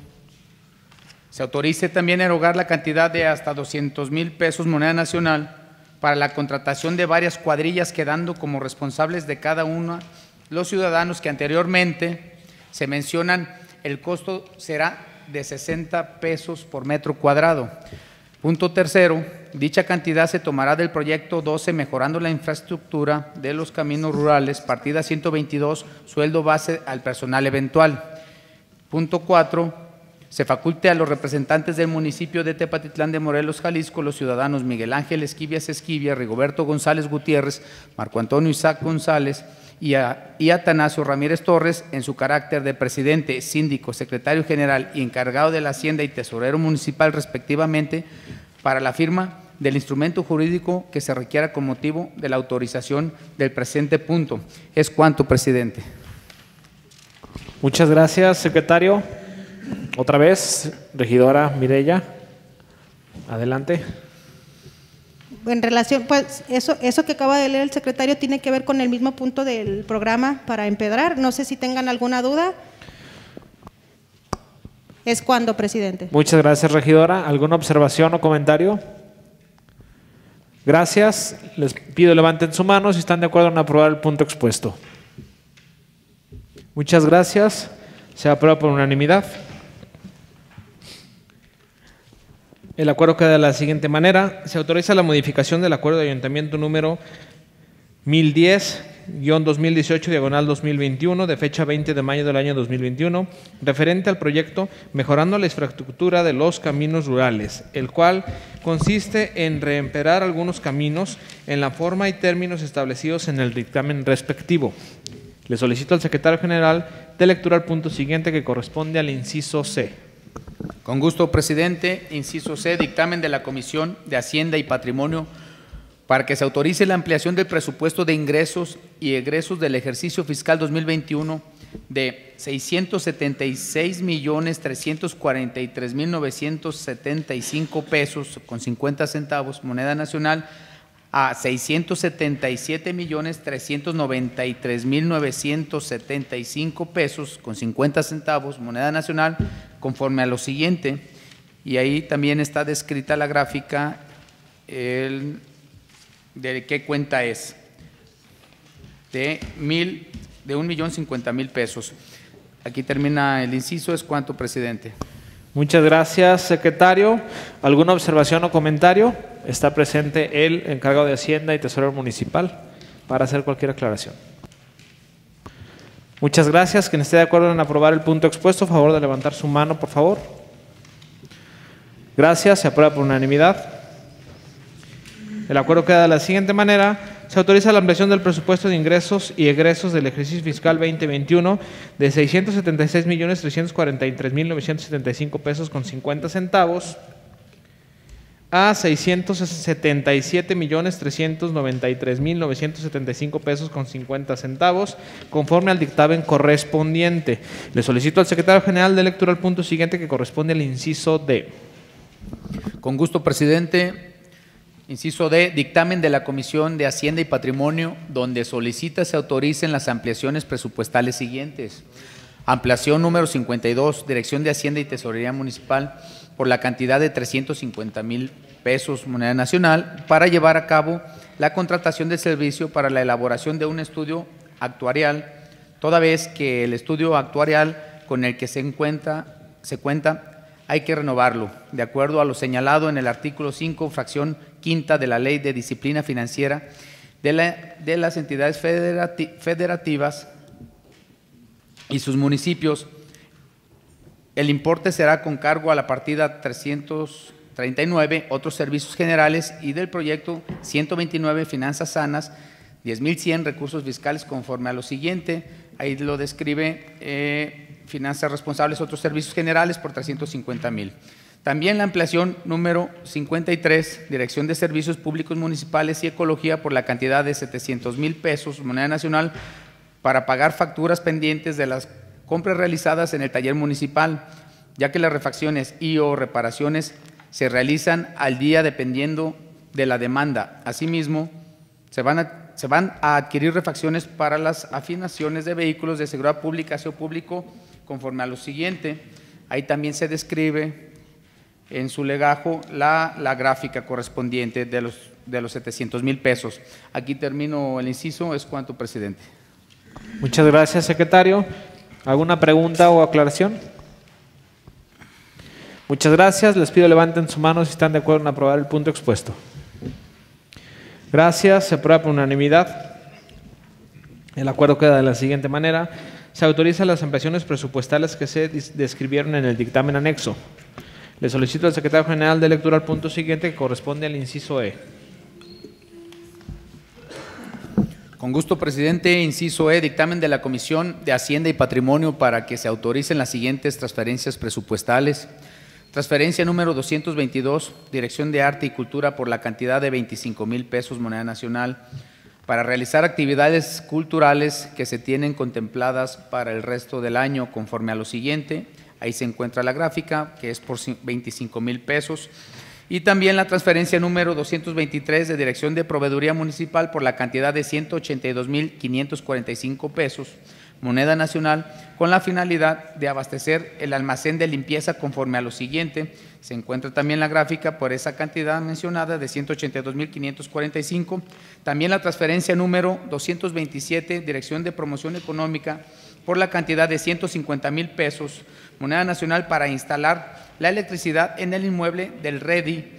se autorice también erogar la cantidad de hasta 200 mil pesos moneda nacional para la contratación de varias cuadrillas, quedando como responsables de cada una los ciudadanos que anteriormente se mencionan, el costo será de 60 pesos por metro cuadrado. Punto tercero, dicha cantidad se tomará del proyecto 12 Mejorando la infraestructura de los caminos rurales, partida 122, sueldo base al personal eventual. Punto cuatro, se faculte a los representantes del municipio de Tepatitlán de Morelos, Jalisco, los ciudadanos Miguel Ángel Esquivias Esquivia, Rigoberto González Gutiérrez, Marco Antonio Isaac González y, a- y Atanasio Ramírez Torres, en su carácter de presidente, síndico, secretario general y encargado de la Hacienda y tesorero municipal respectivamente, para la firma del instrumento jurídico que se requiera con motivo de la autorización del presente punto. Es cuanto, presidente. Muchas gracias, secretario. Otra vez, regidora Mirella. Adelante. En relación, pues eso, eso que acaba de leer el secretario tiene que ver con el mismo punto del programa para empedrar. No sé si tengan alguna duda. Es cuando, presidente. Muchas gracias, regidora. ¿Alguna observación o comentario? Gracias. Les pido levanten su mano si están de acuerdo en aprobar el punto expuesto. Muchas gracias. Se aprueba por unanimidad. El acuerdo queda de la siguiente manera. Se autoriza la modificación del acuerdo de ayuntamiento número 1010-2018, diagonal 2021, de fecha 20 de mayo del año 2021, referente al proyecto Mejorando la infraestructura de los caminos rurales, el cual consiste en reemperar algunos caminos en la forma y términos establecidos en el dictamen respectivo. Le solicito al secretario general de lectura al punto siguiente que corresponde al inciso C. Con gusto, presidente. Inciso C, dictamen de la Comisión de Hacienda y Patrimonio para que se autorice la ampliación del presupuesto de ingresos y egresos del ejercicio fiscal 2021 de 676 millones 343 mil 975 pesos con 50 centavos, moneda nacional, a 677 millones 393 mil 975 pesos con 50 centavos, moneda nacional, conforme a lo siguiente. Y ahí también está descrita la gráfica el, de qué cuenta es. De mil, de un millón cincuenta mil pesos. Aquí termina el inciso. ¿Es cuánto, presidente? Muchas gracias, secretario. ¿Alguna observación o comentario? Está presente el encargado de Hacienda y Tesorero Municipal para hacer cualquier aclaración. Muchas gracias. Quien esté de acuerdo en aprobar el punto expuesto, favor de levantar su mano, por favor. Gracias. Se aprueba por unanimidad. El acuerdo queda de la siguiente manera. Se autoriza la ampliación del presupuesto de ingresos y egresos del ejercicio fiscal 2021 de 676.343.975 pesos con 50 centavos a 677.393.975 pesos con 50 centavos, conforme al dictamen correspondiente. Le solicito al secretario general de lectura al punto siguiente que corresponde al inciso D. Con gusto, presidente. Inciso D, dictamen de la Comisión de Hacienda y Patrimonio, donde solicita se autoricen las ampliaciones presupuestales siguientes. Ampliación número 52, Dirección de Hacienda y Tesorería Municipal, por la cantidad de 350 mil pesos moneda nacional para llevar a cabo la contratación de servicio para la elaboración de un estudio actuarial, toda vez que el estudio actuarial con el que se, encuentra, se cuenta hay que renovarlo, de acuerdo a lo señalado en el artículo 5, fracción quinta de la Ley de Disciplina Financiera de, la, de las entidades federati, federativas y sus municipios. El importe será con cargo a la partida 339, otros servicios generales, y del proyecto 129, finanzas sanas, 10.100 recursos fiscales conforme a lo siguiente. Ahí lo describe eh, finanzas responsables, otros servicios generales por 350 mil. También la ampliación número 53, Dirección de Servicios Públicos Municipales y Ecología por la cantidad de 700 mil pesos, moneda nacional, para pagar facturas pendientes de las compras realizadas en el taller municipal, ya que las refacciones y o reparaciones se realizan al día dependiendo de la demanda. Asimismo, se van a, adquirir refacciones para las afinaciones de vehículos de seguridad pública, aseo público, conforme a lo siguiente. Ahí también se describe en su legajo la, la gráfica correspondiente de los, de los 700 mil pesos. Aquí termino el inciso. Es cuanto, presidente. Muchas gracias, secretario. ¿Alguna pregunta o aclaración? Muchas gracias. Les pido levanten su mano si están de acuerdo en aprobar el punto expuesto. Gracias. Se aprueba por unanimidad. El acuerdo queda de la siguiente manera. Se autorizan las ampliaciones presupuestales que se describieron en el dictamen anexo. Le solicito al secretario general de lectura al punto siguiente que corresponde al inciso E. Con gusto, presidente. Inciso E, dictamen de la Comisión de Hacienda y Patrimonio para que se autoricen las siguientes transferencias presupuestales. Transferencia número 222, Dirección de Arte y Cultura por la cantidad de 25 mil pesos moneda nacional para realizar actividades culturales que se tienen contempladas para el resto del año conforme a lo siguiente. Ahí se encuentra la gráfica, que es por 25 mil pesos. Y también la transferencia número 223 de Dirección de Proveeduría Municipal por la cantidad de 182 mil 545 pesos, moneda nacional, con la finalidad de abastecer el almacén de limpieza conforme a lo siguiente. Se encuentra también la gráfica por esa cantidad mencionada de 182 mil 545. También la transferencia número 227, Dirección de Promoción Económica, por la cantidad de 150 mil pesos, moneda nacional, para instalar la electricidad en el inmueble del REDI,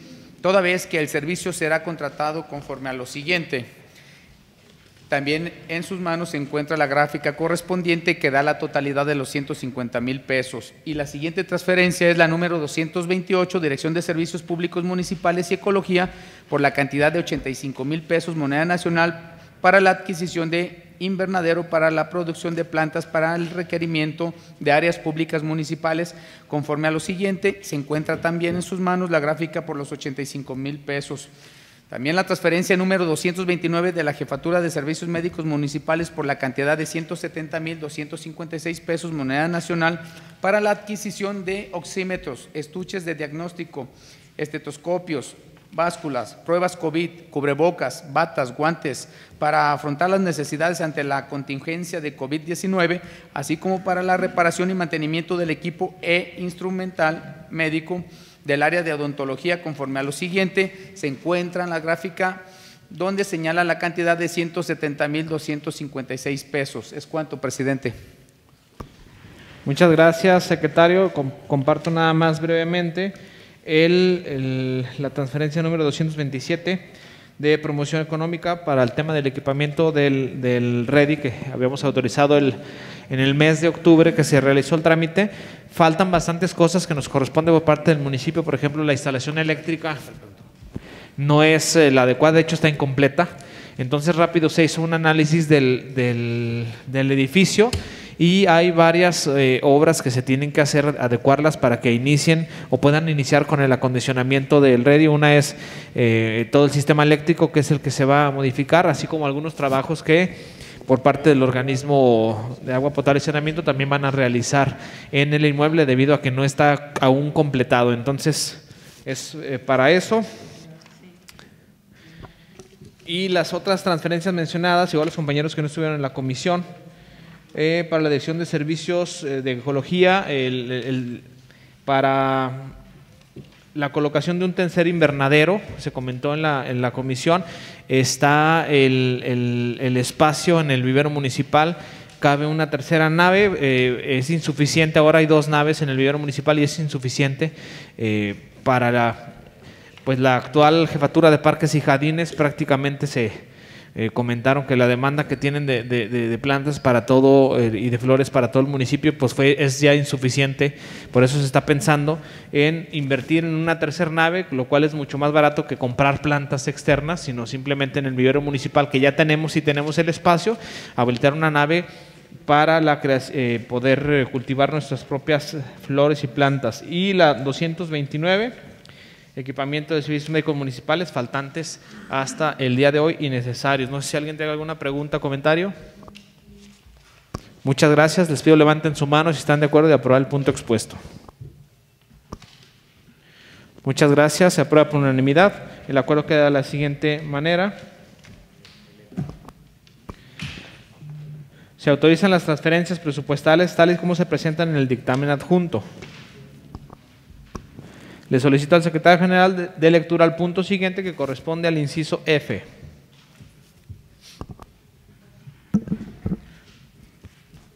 toda vez que el servicio será contratado conforme a lo siguiente. También en sus manos se encuentra la gráfica correspondiente que da la totalidad de los 150 mil pesos. Y la siguiente transferencia es la número 228, Dirección de Servicios Públicos Municipales y Ecología, por la cantidad de 85 mil pesos, moneda nacional, para la adquisición de invernadero para la producción de plantas para el requerimiento de áreas públicas municipales. Conforme a lo siguiente, se encuentra también en sus manos la gráfica por los 85 mil pesos. También la transferencia número 229 de la Jefatura de Servicios Médicos Municipales por la cantidad de 170 mil 256 pesos moneda nacional para la adquisición de oxímetros, estuches de diagnóstico, estetoscopios, básculas, pruebas COVID, cubrebocas, batas, guantes, para afrontar las necesidades ante la contingencia de COVID-19, así como para la reparación y mantenimiento del equipo e instrumental médico del área de odontología conforme a lo siguiente, se encuentra en la gráfica donde señala la cantidad de 170.256 pesos. ¿Es cuánto, presidente? Muchas gracias, secretario. comparto nada más brevemente la transferencia número 227 de promoción económica para el tema del equipamiento del, del REDI que habíamos autorizado el, en el mes de octubre que se realizó el trámite. Faltan bastantes cosas que nos corresponde por parte del municipio, por ejemplo, la instalación eléctrica no es eh, la adecuada, de hecho está incompleta. Entonces rápido se hizo un análisis del, del, edificio y hay varias eh, obras que se tienen que hacer, adecuarlas para que inicien o puedan iniciar con el acondicionamiento del redio. Una es eh, todo el sistema eléctrico, que es el que se va a modificar, así como algunos trabajos que por parte del organismo de agua potable y saneamiento también van a realizar en el inmueble debido a que no está aún completado. Entonces, es eh, para eso. Y las otras transferencias mencionadas, igual los compañeros que no estuvieron en la comisión, eh, para la Dirección de Servicios eh, de Ecología, para la colocación de un tercer invernadero, se comentó en la, en la comisión, está el, el, espacio en el vivero municipal, cabe una tercera nave, eh, es insuficiente, ahora hay dos naves en el vivero municipal y es insuficiente eh, para la, pues la actual jefatura de parques y jardines, prácticamente se eh, comentaron que la demanda que tienen de, plantas para todo eh, y de flores para todo el municipio pues fue, es ya insuficiente, por eso se está pensando en invertir en una tercera nave, lo cual es mucho más barato que comprar plantas externas, sino simplemente en el vivero municipal que ya tenemos y tenemos el espacio, habilitar una nave para la eh, poder cultivar nuestras propias flores y plantas. Y la 229 equipamiento de servicios médicos municipales faltantes hasta el día de hoy y necesarios. No sé si alguien tiene alguna pregunta comentario. Muchas gracias. Les pido levanten su mano si están de acuerdo de aprobar el punto expuesto. Muchas gracias. Se aprueba por unanimidad. El acuerdo queda de la siguiente manera. Se autorizan las transferencias presupuestales tales como se presentan en el dictamen adjunto. Le solicito al secretario general de, lectura al punto siguiente que corresponde al inciso F.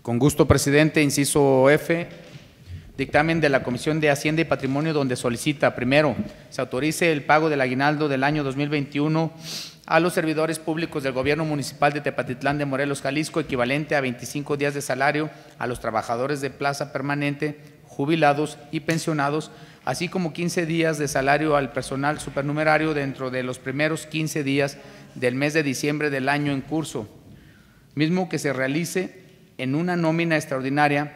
Con gusto, presidente. Inciso F. Dictamen de la Comisión de Hacienda y Patrimonio donde solicita, primero, se autorice el pago del aguinaldo del año 2021 a los servidores públicos del Gobierno Municipal de Tepatitlán de Morelos, Jalisco, equivalente a 25 días de salario a los trabajadores de plaza permanente, jubilados y pensionados así como 15 días de salario al personal supernumerario dentro de los primeros 15 días del mes de diciembre del año en curso, mismo que se realice en una nómina extraordinaria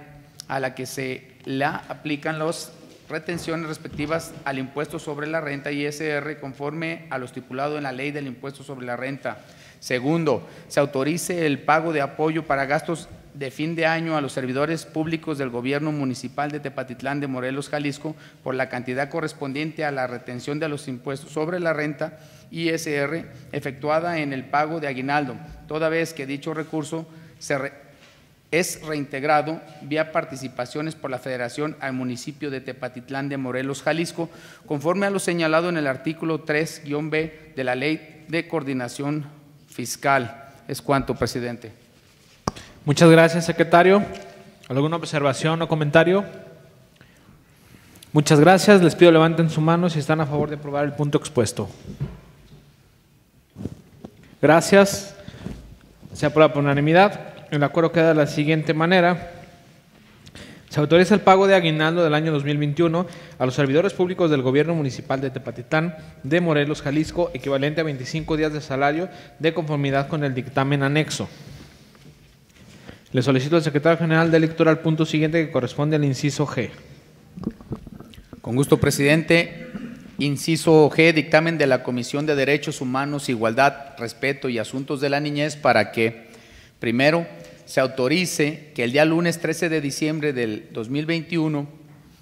a la que se le aplican las retenciones respectivas al impuesto sobre la renta ISR conforme a lo estipulado en la ley del impuesto sobre la renta. Segundo, se autorice el pago de apoyo para gastos de fin de año a los servidores públicos del gobierno municipal de Tepatitlán de Morelos, Jalisco, por la cantidad correspondiente a la retención de los impuestos sobre la renta ISR efectuada en el pago de aguinaldo, toda vez que dicho recurso es reintegrado vía participaciones por la Federación al municipio de Tepatitlán de Morelos, Jalisco, conforme a lo señalado en el artículo 3-B de la Ley de Coordinación Fiscal. Es cuanto, presidente. Muchas gracias, secretario. ¿Alguna observación o comentario? Muchas gracias. Les pido levanten su mano si están a favor de aprobar el punto expuesto. Gracias. Se aprueba por unanimidad. El acuerdo queda de la siguiente manera. Se autoriza el pago de aguinaldo del año 2021 a los servidores públicos del Gobierno Municipal de Tepatitán de Morelos, Jalisco, equivalente a 25 días de salario de conformidad con el dictamen anexo. Le solicito al secretario general de lectura al punto siguiente que corresponde al inciso G. Con gusto, presidente. Inciso G, dictamen de la Comisión de Derechos Humanos, Igualdad, Respeto y Asuntos de la Niñez para que, primero, se autorice que el día lunes 13 de diciembre del 2021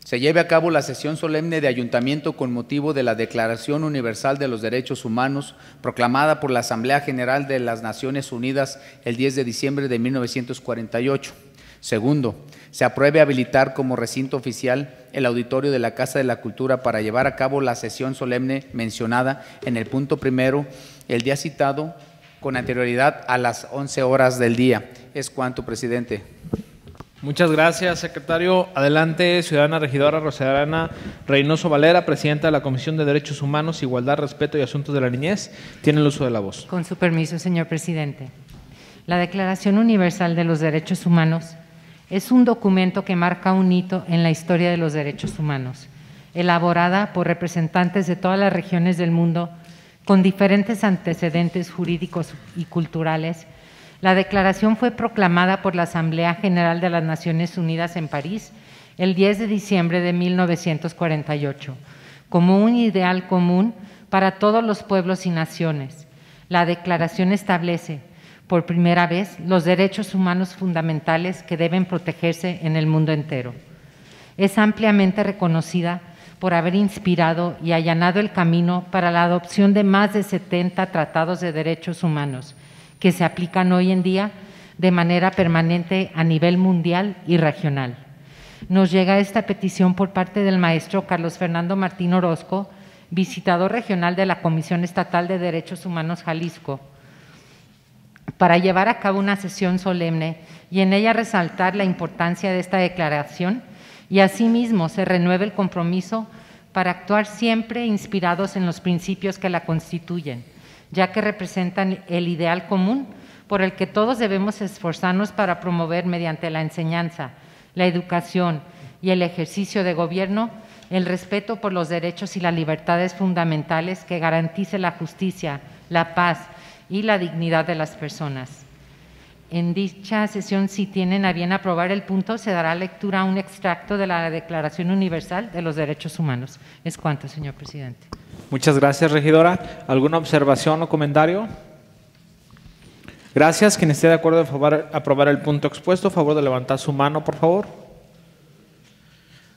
se lleve a cabo la sesión solemne de ayuntamiento con motivo de la Declaración Universal de los Derechos Humanos proclamada por la Asamblea General de las Naciones Unidas el 10 de diciembre de 1948. Segundo, se apruebe habilitar como recinto oficial el auditorio de la Casa de la Cultura para llevar a cabo la sesión solemne mencionada en el punto primero, el día citado con anterioridad a las 11 horas del día. Es cuanto, presidente. Muchas gracias, secretario. Adelante, ciudadana regidora Rosalana Reynoso Valera, presidenta de la Comisión de Derechos Humanos, Igualdad, Respeto y Asuntos de la Niñez. Tiene el uso de la voz. Con su permiso, señor presidente. La Declaración Universal de los Derechos Humanos es un documento que marca un hito en la historia de los derechos humanos, elaborada por representantes de todas las regiones del mundo con diferentes antecedentes jurídicos y culturales la declaración fue proclamada por la Asamblea General de las Naciones Unidas en París el 10 de diciembre de 1948 como un ideal común para todos los pueblos y naciones. La declaración establece por primera vez los derechos humanos fundamentales que deben protegerse en el mundo entero. Es ampliamente reconocida por haber inspirado y allanado el camino para la adopción de más de 70 tratados de derechos humanos que se aplican hoy en día de manera permanente a nivel mundial y regional. Nos llega esta petición por parte del maestro Carlos Fernando Martín Orozco, visitador regional de la Comisión Estatal de Derechos Humanos Jalisco, para llevar a cabo una sesión solemne y en ella resaltar la importancia de esta declaración y asimismo se renueve el compromiso para actuar siempre inspirados en los principios que la constituyen ya que representan el ideal común por el que todos debemos esforzarnos para promover mediante la enseñanza, la educación y el ejercicio de gobierno el respeto por los derechos y las libertades fundamentales que garantice la justicia, la paz y la dignidad de las personas. En dicha sesión, si tienen a bien aprobar el punto, se dará lectura a un extracto de la Declaración Universal de los Derechos Humanos. Es cuanto, señor presidente. Muchas gracias, regidora. ¿Alguna observación o comentario? Gracias. Quien esté de acuerdo en aprobar el punto expuesto, a favor de levantar su mano, por favor.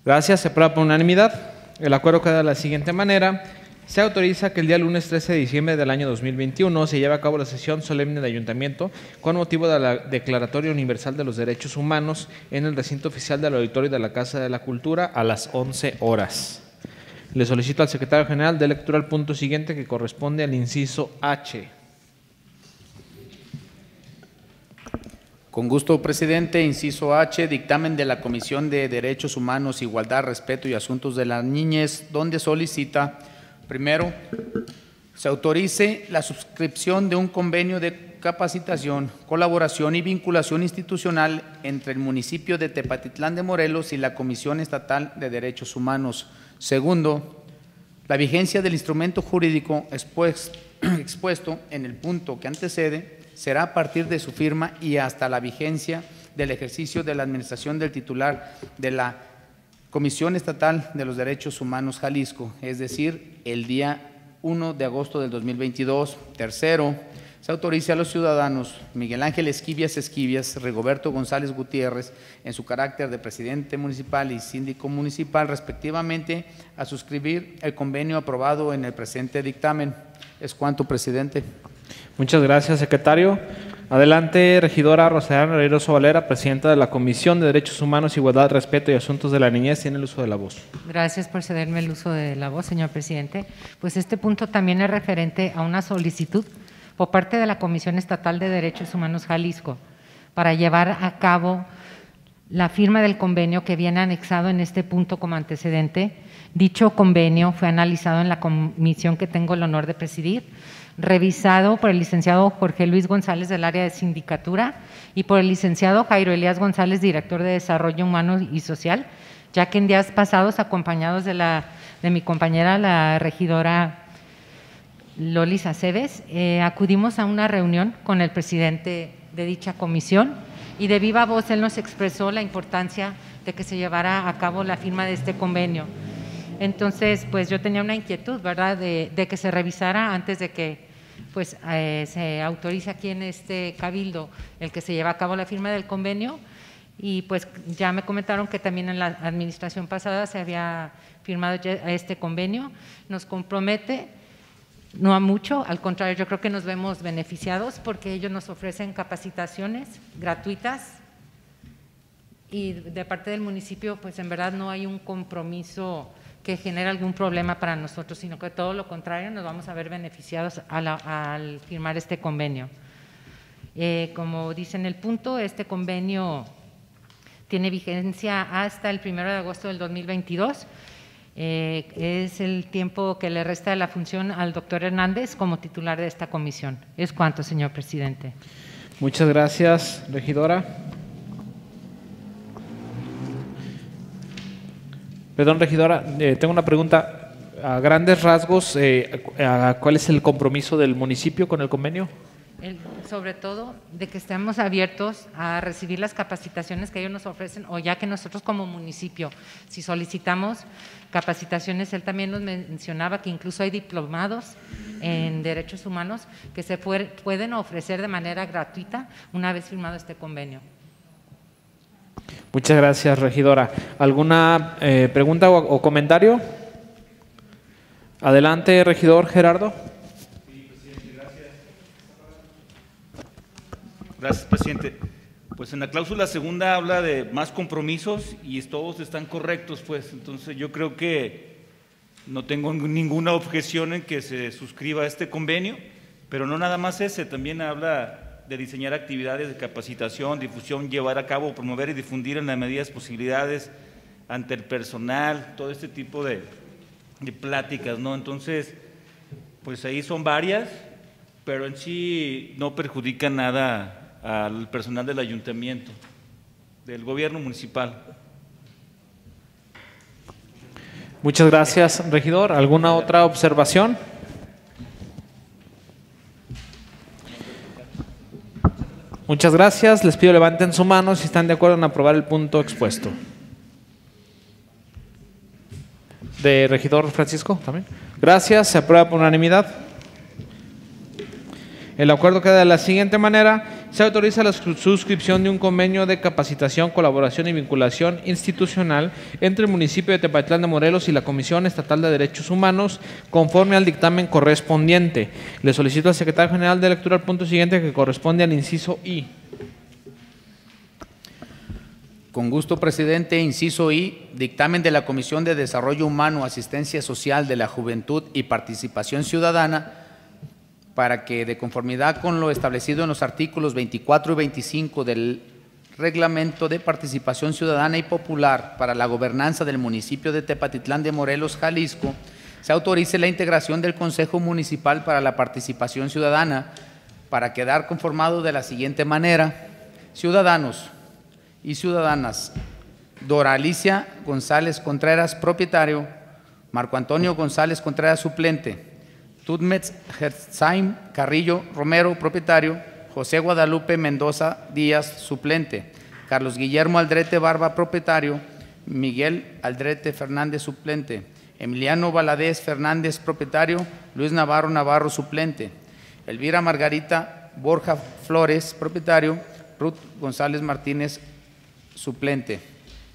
Gracias. Se aprueba por unanimidad. El acuerdo queda de la siguiente manera. Se autoriza que el día lunes 13 de diciembre del año 2021 se lleve a cabo la sesión solemne de ayuntamiento con motivo de la Declaratoria Universal de los Derechos Humanos en el recinto oficial del auditorio de la Casa de la Cultura a las 11 horas. Le solicito al secretario general de lectura al punto siguiente que corresponde al inciso H. Con gusto, presidente. Inciso H, dictamen de la Comisión de Derechos Humanos, Igualdad, Respeto y Asuntos de la Niñez, donde solicita Primero, se autorice la suscripción de un convenio de capacitación, colaboración y vinculación institucional entre el municipio de Tepatitlán de Morelos y la Comisión Estatal de Derechos Humanos. Segundo, la vigencia del instrumento jurídico expuesto en el punto que antecede será a partir de su firma y hasta la vigencia del ejercicio de la administración del titular de la Comisión Estatal de los Derechos Humanos Jalisco, es decir, el día 1 de agosto del 2022. Tercero, se autoriza a los ciudadanos Miguel Ángel Esquivias Esquivias, Rigoberto González Gutiérrez, en su carácter de presidente municipal y síndico municipal, respectivamente, a suscribir el convenio aprobado en el presente dictamen. Es cuanto, presidente. Muchas gracias, secretario. Adelante, regidora Rosalana Reiroso Valera, presidenta de la Comisión de Derechos Humanos, Igualdad, Respeto y Asuntos de la Niñez, tiene el uso de la voz. Gracias por cederme el uso de la voz, señor presidente. Pues este punto también es referente a una solicitud por parte de la Comisión Estatal de Derechos Humanos Jalisco para llevar a cabo la firma del convenio que viene anexado en este punto como antecedente. Dicho convenio fue analizado en la comisión que tengo el honor de presidir revisado por el licenciado Jorge Luis González del área de sindicatura y por el licenciado Jairo Elías González, director de Desarrollo Humano y Social, ya que en días pasados, acompañados de, la, de mi compañera, la regidora Lolis Aceves, eh, acudimos a una reunión con el presidente de dicha comisión y de viva voz él nos expresó la importancia de que se llevara a cabo la firma de este convenio. Entonces, pues yo tenía una inquietud, ¿verdad?, de, que se revisara antes de que pues eh, se autorice aquí en este cabildo el que se lleva a cabo la firma del convenio y pues ya me comentaron que también en la administración pasada se había firmado este convenio, nos compromete no a mucho, al contrario, yo creo que nos vemos beneficiados porque ellos nos ofrecen capacitaciones gratuitas y de parte del municipio, pues en verdad no hay un compromiso que genere algún problema para nosotros, sino que todo lo contrario, nos vamos a ver beneficiados al, firmar este convenio. Eh, como dice en el punto, este convenio tiene vigencia hasta el 1 de agosto del 2022 eh, es el tiempo que le resta de la función al doctor Hernández como titular de esta comisión. Es cuanto, señor presidente. Muchas gracias, regidora. Perdón, regidora, eh, tengo una pregunta. A grandes rasgos, eh, ¿cuál es el compromiso del municipio con el convenio? sobre todo de que estemos abiertos a recibir las capacitaciones que ellos nos ofrecen o ya que nosotros como municipio, si solicitamos capacitaciones, él también nos mencionaba que incluso hay diplomados en derechos humanos que se pueden ofrecer de manera gratuita una vez firmado este convenio. Muchas gracias, regidora. ¿Alguna eh, pregunta o comentario? Adelante, regidor Gerardo. Gracias, presidente. Pues en la cláusula segunda habla de más compromisos y todos están correctos, pues. Entonces yo creo que no tengo ninguna objeción en que se suscriba este convenio, pero no nada más ese, también habla de diseñar actividades de capacitación, difusión, llevar a cabo, promover y difundir en las medidas posibilidades ante el personal, todo este tipo de, de pláticas, ¿no? Entonces, pues ahí son varias, pero en sí no perjudica nada al personal del ayuntamiento, del gobierno municipal. Muchas gracias, regidor. ¿Alguna otra observación? Muchas gracias. Les pido levanten su mano si están de acuerdo en aprobar el punto expuesto. De regidor Francisco también. Gracias. Se aprueba por unanimidad. El acuerdo queda de la siguiente manera. Se autoriza la suscripción de un convenio de capacitación, colaboración y vinculación institucional entre el municipio de Tepatitlán de Morelos y la Comisión Estatal de Derechos Humanos conforme al dictamen correspondiente. Le solicito al secretario general de lectura el punto siguiente que corresponde al inciso I. Con gusto, presidente. Inciso I, dictamen de la Comisión de Desarrollo Humano, Asistencia Social de la Juventud y Participación Ciudadana para que, de conformidad con lo establecido en los artículos 24 y 25 del Reglamento de Participación Ciudadana y Popular para la Gobernanza del municipio de Tepatitlán de Morelos, Jalisco, se autorice la integración del Consejo Municipal para la Participación Ciudadana para quedar conformado de la siguiente manera. Ciudadanos y ciudadanas, Dora Alicia González Contreras, propietario, Marco Antonio González Contreras, suplente, Tudmetz Herzheim Carrillo Romero, propietario, José Guadalupe Mendoza Díaz, suplente, Carlos Guillermo Aldrete Barba, propietario, Miguel Aldrete Fernández, suplente, Emiliano Valadez Fernández, propietario, Luis Navarro Navarro, suplente, Elvira Margarita Borja Flores, propietario, Ruth González Martínez, suplente.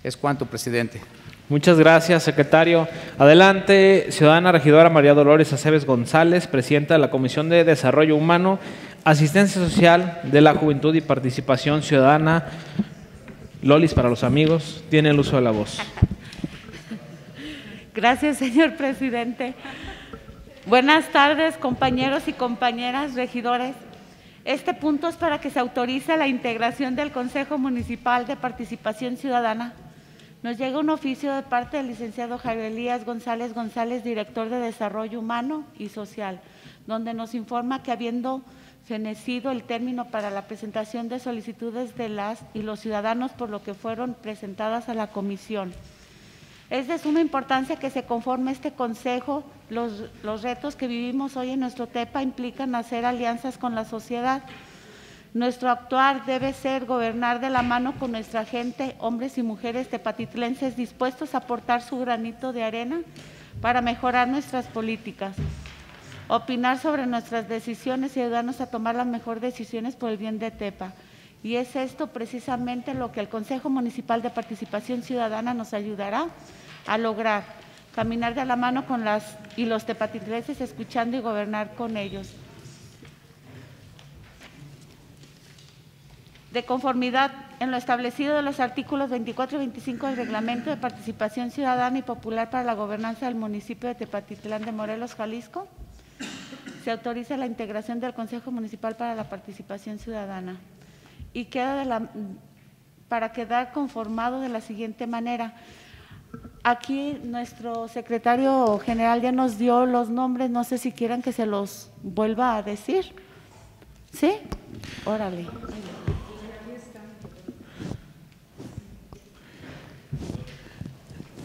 Es cuanto, presidente. Muchas gracias, secretario. Adelante, ciudadana regidora María Dolores Aceves González, presidenta de la Comisión de Desarrollo Humano, Asistencia Social de la Juventud y Participación Ciudadana. Lolis para los amigos, tiene el uso de la voz. Gracias, señor presidente. Buenas tardes, compañeros y compañeras regidores. Este punto es para que se autorice la integración del Consejo Municipal de Participación Ciudadana nos llega un oficio de parte del licenciado Javier Elías González González, director de Desarrollo Humano y Social, donde nos informa que habiendo fenecido el término para la presentación de solicitudes de las y los ciudadanos por lo que fueron presentadas a la comisión. Es de suma importancia que se conforme este consejo. Los, los retos que vivimos hoy en nuestro TEPA implican hacer alianzas con la sociedad Nuestro actuar debe ser gobernar de la mano con nuestra gente, hombres y mujeres tepatitlenses dispuestos a aportar su granito de arena para mejorar nuestras políticas, opinar sobre nuestras decisiones y ayudarnos a tomar las mejores decisiones por el bien de Tepa. Y es esto precisamente lo que el Consejo Municipal de Participación Ciudadana nos ayudará a lograr, caminar de la mano con las y los tepatitlenses escuchando y gobernar con ellos. De conformidad en lo establecido de los artículos 24 y 25 del Reglamento de Participación Ciudadana y Popular para la Gobernanza del municipio de Tepatitlán de Morelos, Jalisco, se autoriza la integración del Consejo Municipal para la Participación Ciudadana y queda de la, para quedar conformado de la siguiente manera. Aquí nuestro secretario general ya nos dio los nombres, no sé si quieran que se los vuelva a decir. ¿Sí? Órale.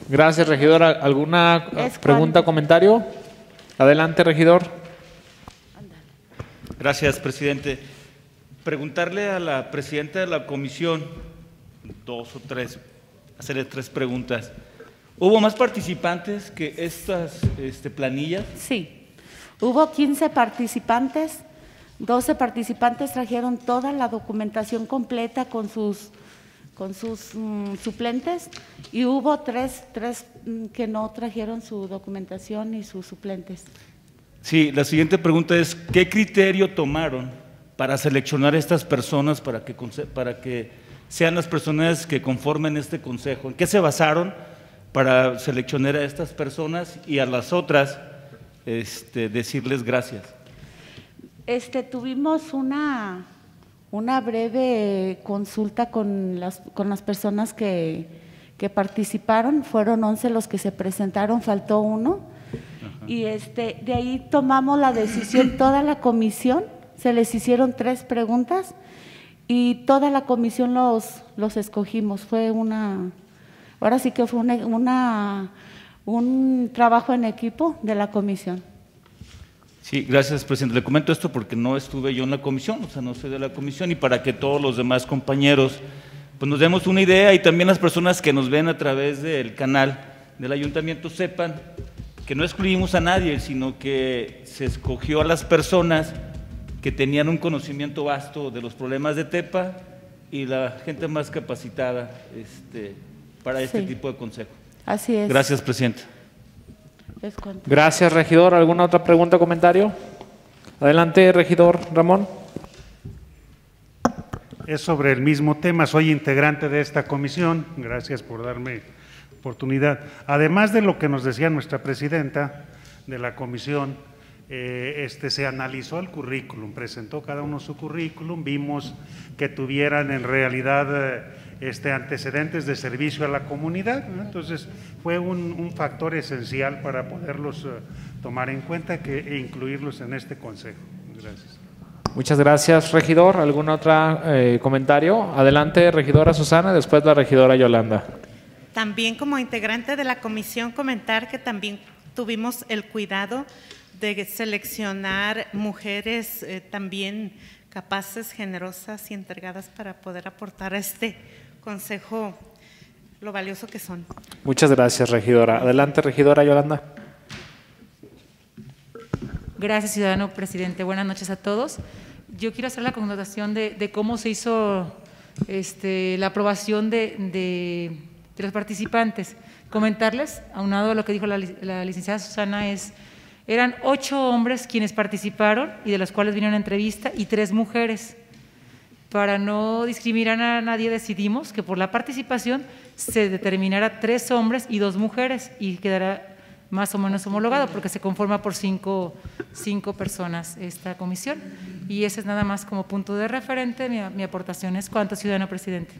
Gracias, regidora. ¿Alguna Es pregunta o comentario? Adelante, regidor. Gracias, presidente. Preguntarle a la presidenta de la comisión dos o tres, hacerle tres preguntas. ¿Hubo más participantes que estas este, planillas? Sí. Hubo 15 participantes, 12 participantes trajeron toda la documentación completa con sus, con sus mm, suplentes y hubo tres, tres mm, que no trajeron su documentación y sus suplentes. Sí, la siguiente pregunta es, ¿qué criterio tomaron para seleccionar estas personas para que, para que sean las personas que conformen este consejo? ¿En qué se basaron para seleccionar a estas personas y a las otras este, decirles gracias? Este, tuvimos una, una breve consulta con las, con las personas que, que participaron, fueron 11 los que se presentaron, faltó uno. Y este, de ahí tomamos la decisión, toda la comisión, se les hicieron tres preguntas y toda la comisión los, los escogimos. Fue una, ahora sí que fue una, una- un trabajo en equipo de la comisión. Sí, gracias, presidente. Le comento esto porque no estuve yo en la comisión, o sea, no soy de la comisión, y para que todos los demás compañeros pues, nos demos una idea y también las personas que nos ven a través del canal del ayuntamiento sepan que no excluimos a nadie, sino que se escogió a las personas que tenían un conocimiento vasto de los problemas de TEPA y la gente más capacitada este, para este Sí. tipo de consejo. Así es. Gracias, presidente. Es. Gracias, regidor. ¿Alguna otra pregunta o comentario? Adelante, regidor Ramón. Es sobre el mismo tema, soy integrante de esta comisión, gracias por darme oportunidad. Además de lo que nos decía nuestra presidenta de la comisión, eh, este, se analizó el currículum, presentó cada uno su currículum, vimos que tuvieran en realidad eh, este, antecedentes de servicio a la comunidad, ¿no? entonces fue un, un factor esencial para poderlos eh, tomar en cuenta que, e incluirlos en este consejo. Gracias. Muchas gracias, regidor. ¿Algún otro eh, comentario? Adelante, regidora Susana, después la regidora Yolanda. También como integrante de la comisión comentar que también tuvimos el cuidado de seleccionar mujeres eh, también capaces, generosas y entregadas para poder aportar a este consejo lo valioso que son. Muchas gracias, regidora. Adelante, regidora Yolanda. Gracias, ciudadano presidente. Buenas noches a todos. Yo quiero hacer la connotación de, de cómo se hizo este, la aprobación de, de- de los participantes. Comentarles, aunado a lo que dijo la, la licenciada Susana, es eran ocho hombres quienes participaron y de los cuales vinieron a entrevista y tres mujeres. Para no discriminar a nadie decidimos que por la participación se determinara tres hombres y dos mujeres y quedará más o menos homologado porque se conforma por cinco, cinco personas esta comisión. Y ese es nada más como punto de referente. Mi, mi aportación es cuánto, ciudadano presidente.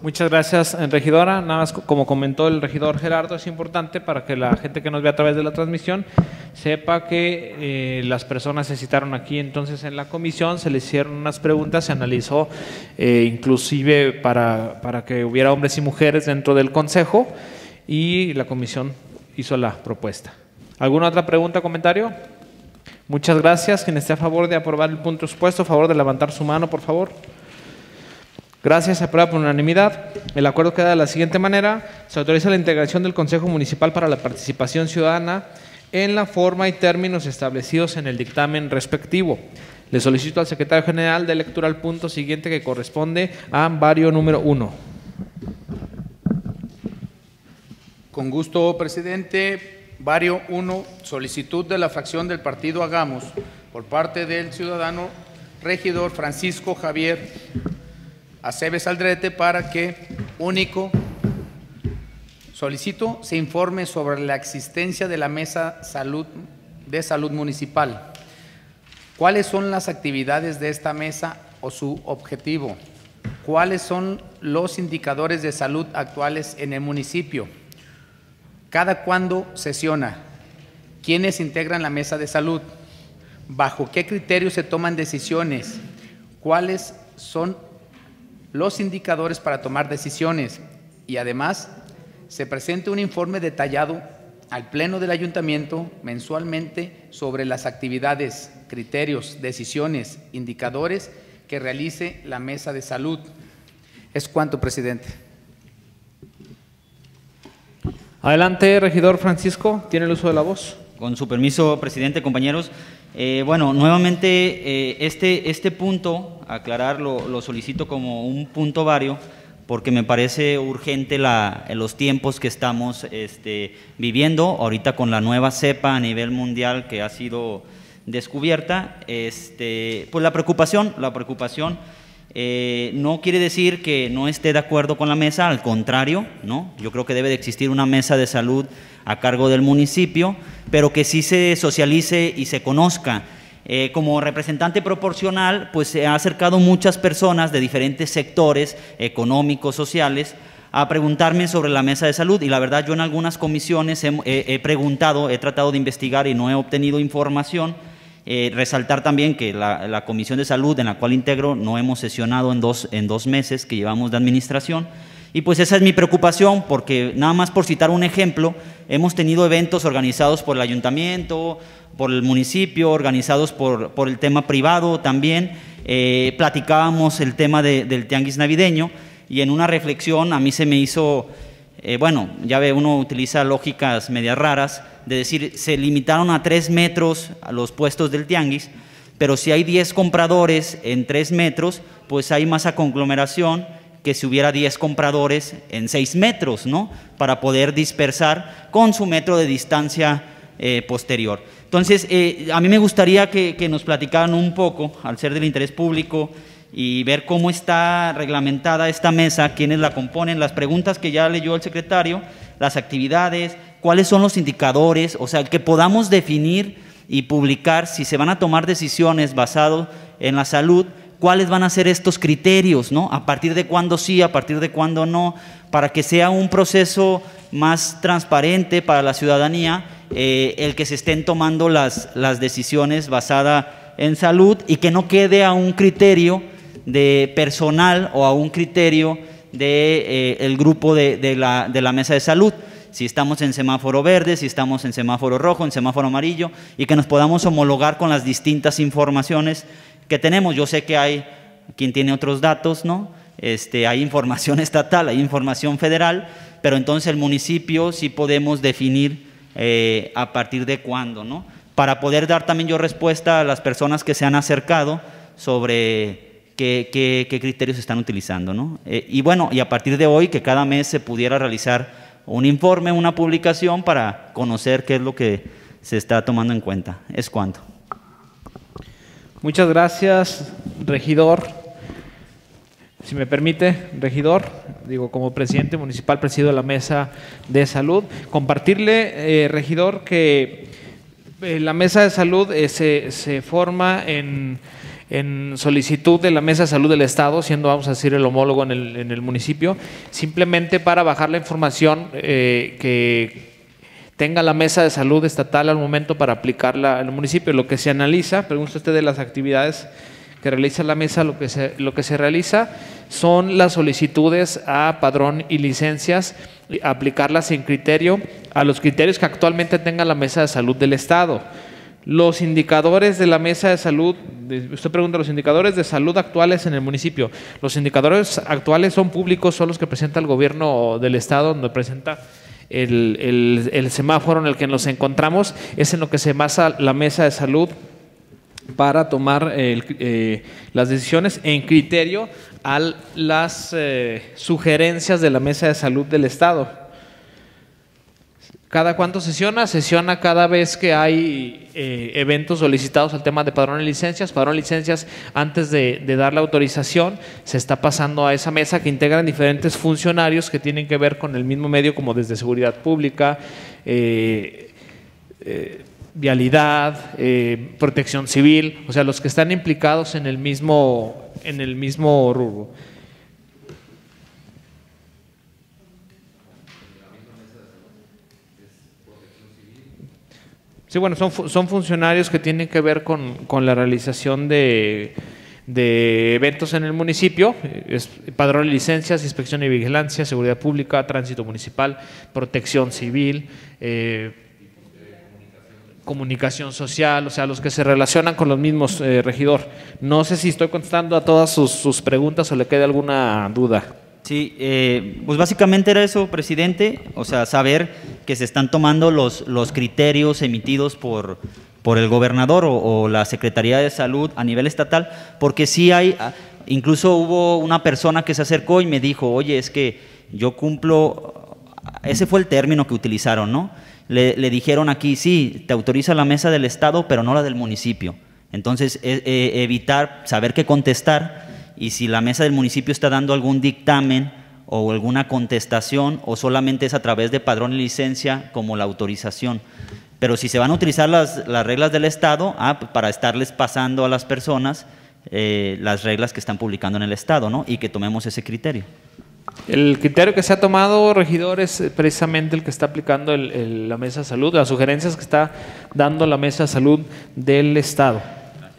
Muchas gracias, eh, regidora. Nada más co- como comentó el regidor Gerardo, es importante para que la gente que nos ve a través de la transmisión sepa que eh, las personas se citaron aquí. Entonces, en la comisión se le hicieron unas preguntas, se analizó eh, inclusive para, para que hubiera hombres y mujeres dentro del consejo y la comisión hizo la propuesta. ¿Alguna otra pregunta o comentario? Muchas gracias. Quien esté a favor de aprobar el punto expuesto, a favor de levantar su mano, por favor. Gracias, se aprueba por unanimidad. El acuerdo queda de la siguiente manera. Se autoriza la integración del Consejo Municipal para la Participación Ciudadana en la forma y términos establecidos en el dictamen respectivo. Le solicito al secretario general de lectura al punto siguiente que corresponde a vario número uno. Con gusto, presidente. Vario 1, solicitud de la fracción del partido Hagamos por parte del ciudadano regidor Francisco Javier Aceves Aldrete para que, único, solicito se informe sobre la existencia de la Mesa Salud de Salud Municipal. ¿Cuáles son las actividades de esta mesa o su objetivo? ¿Cuáles son los indicadores de salud actuales en el municipio? ¿Cada cuándo sesiona? ¿Quiénes integran la mesa de salud? ¿Bajo qué criterios se toman decisiones? ¿Cuáles son los indicadores para tomar decisiones? Y además, se presenta un informe detallado al Pleno del Ayuntamiento mensualmente sobre las actividades, criterios, decisiones, indicadores que realice la mesa de salud. Es cuanto, presidente. Adelante, regidor Francisco, tiene el uso de la voz. Con su permiso, presidente, compañeros. Eh, bueno, nuevamente eh, este, este punto, aclararlo, lo solicito como un punto vario, porque me parece urgente la, los tiempos que estamos este, viviendo ahorita con la nueva cepa a nivel mundial que ha sido descubierta. Este, pues la preocupación, la preocupación eh, no quiere decir que no esté de acuerdo con la mesa, al contrario, ¿no? Yo creo que debe de existir una mesa de salud a cargo del municipio, pero que sí se socialice y se conozca. Eh, como representante proporcional, pues se ha acercado muchas personas de diferentes sectores económicos, sociales, a preguntarme sobre la mesa de salud y la verdad yo en algunas comisiones he preguntado, he tratado de investigar y no he obtenido información eh, resaltar también que la, Comisión de Salud en la cual integro no hemos sesionado en dos, en dos meses que llevamos de administración. Y pues esa es mi preocupación, porque nada más por citar un ejemplo, hemos tenido eventos organizados por el ayuntamiento, por el municipio, organizados por, por el tema privado también. Eh, platicábamos el tema del tianguis navideño y en una reflexión a mí se me hizo, eh, bueno, ya ve, uno utiliza lógicas medias raras, de decir, se limitaron a tres metros a los puestos del tianguis, pero si hay 10 compradores en tres metros, pues hay más conglomeración que si hubiera 10 compradores en 6 metros, ¿no? Para poder dispersar con su metro de distancia eh, posterior. Entonces, eh, a mí me gustaría que, que, nos platicaran un poco, al ser del interés público, y ver cómo está reglamentada esta mesa, quiénes la componen, las preguntas que ya leyó el secretario, las actividades, cuáles son los indicadores, o sea, que podamos definir y publicar si se van a tomar decisiones basadas en la salud, cuáles van a ser estos criterios, ¿no? A partir de cuándo sí, a partir de cuándo no, para que sea un proceso más transparente para la ciudadanía, eh, el que se estén tomando las, las decisiones basadas en salud y que no quede a un criterio de personal o a un criterio del de, eh, grupo de, de, la, de la mesa de salud si estamos en semáforo verde, si estamos en semáforo rojo, en semáforo amarillo, y que nos podamos homologar con las distintas informaciones que tenemos. Yo sé que hay quien tiene otros datos, ¿no? Este, hay información estatal, hay información federal, pero entonces el municipio sí podemos definir eh, a partir de cuándo, ¿no? Para poder dar también yo respuesta a las personas que se han acercado sobre qué, qué, criterios están utilizando, ¿no? Eh, y bueno, y a partir de hoy que cada mes se pudiera realizar un informe, una publicación para conocer qué es lo que se está tomando en cuenta. Es cuanto. Muchas gracias, regidor. Si me permite, regidor, digo, como presidente municipal presido la mesa de salud, compartirle, eh, regidor, que eh, la mesa de salud eh, se, se forma en en solicitud de la Mesa de Salud del Estado, siendo, vamos a decir, el homólogo en el, en el municipio, simplemente para bajar la información eh, que tenga la Mesa de Salud Estatal al momento para aplicarla en el municipio. Lo que se analiza, pregunta usted de las actividades que realiza la mesa, lo que se, lo que se realiza son las solicitudes a padrón y licencias, aplicarlas en criterio a los criterios que actualmente tenga la Mesa de Salud del Estado los indicadores de la mesa de salud, usted pregunta, los indicadores de salud actuales en el municipio. Los indicadores actuales son públicos, son los que presenta el gobierno del estado, donde presenta el, semáforo en el que nos encontramos, es en lo que se basa la mesa de salud para tomar el- eh, las decisiones en criterio a las eh, sugerencias de la mesa de salud del estado. ¿Cada cuánto sesiona? Sesiona cada vez que hay eh, eventos solicitados al tema de padrón de licencias. Padrón de licencias, antes de, dar la autorización, se está pasando a esa mesa que integran diferentes funcionarios que tienen que ver con el mismo medio, como desde seguridad pública, eh, eh, vialidad, eh, protección civil, o sea, los que están implicados en el mismo, en el mismo rubro. Sí, bueno, son, son funcionarios que tienen que ver con, con la realización de, de eventos en el municipio, es padrón de licencias, inspección y vigilancia, seguridad pública, tránsito municipal, protección civil, eh, comunicación social, o sea, los que se relacionan con los mismos, eh, regidor. No sé si estoy contestando a todas sus, sus preguntas o le queda alguna duda. Sí, eh, pues básicamente era eso, presidente, o sea, saber que se están tomando los, los criterios emitidos por, por el gobernador o, la Secretaría de Salud a nivel estatal, porque sí hay, ah, incluso hubo una persona que se acercó y me dijo, oye, es que yo cumplo, ese fue el término que utilizaron, ¿no? Le, le dijeron aquí, sí, te autoriza la mesa del Estado, pero no la del municipio. Entonces, e- e- evitar, saber qué contestar y si la mesa del municipio está dando algún dictamen o alguna contestación o solamente es a través de padrón y licencia como la autorización. Pero si se van a utilizar las, las reglas del Estado ah, para estarles pasando a las personas eh, las reglas que están publicando en el Estado ¿no? y que tomemos ese criterio. El criterio que se ha tomado, regidor, es eh, precisamente el que está aplicando el- la Mesa de Salud, las sugerencias que está dando la Mesa de Salud del Estado.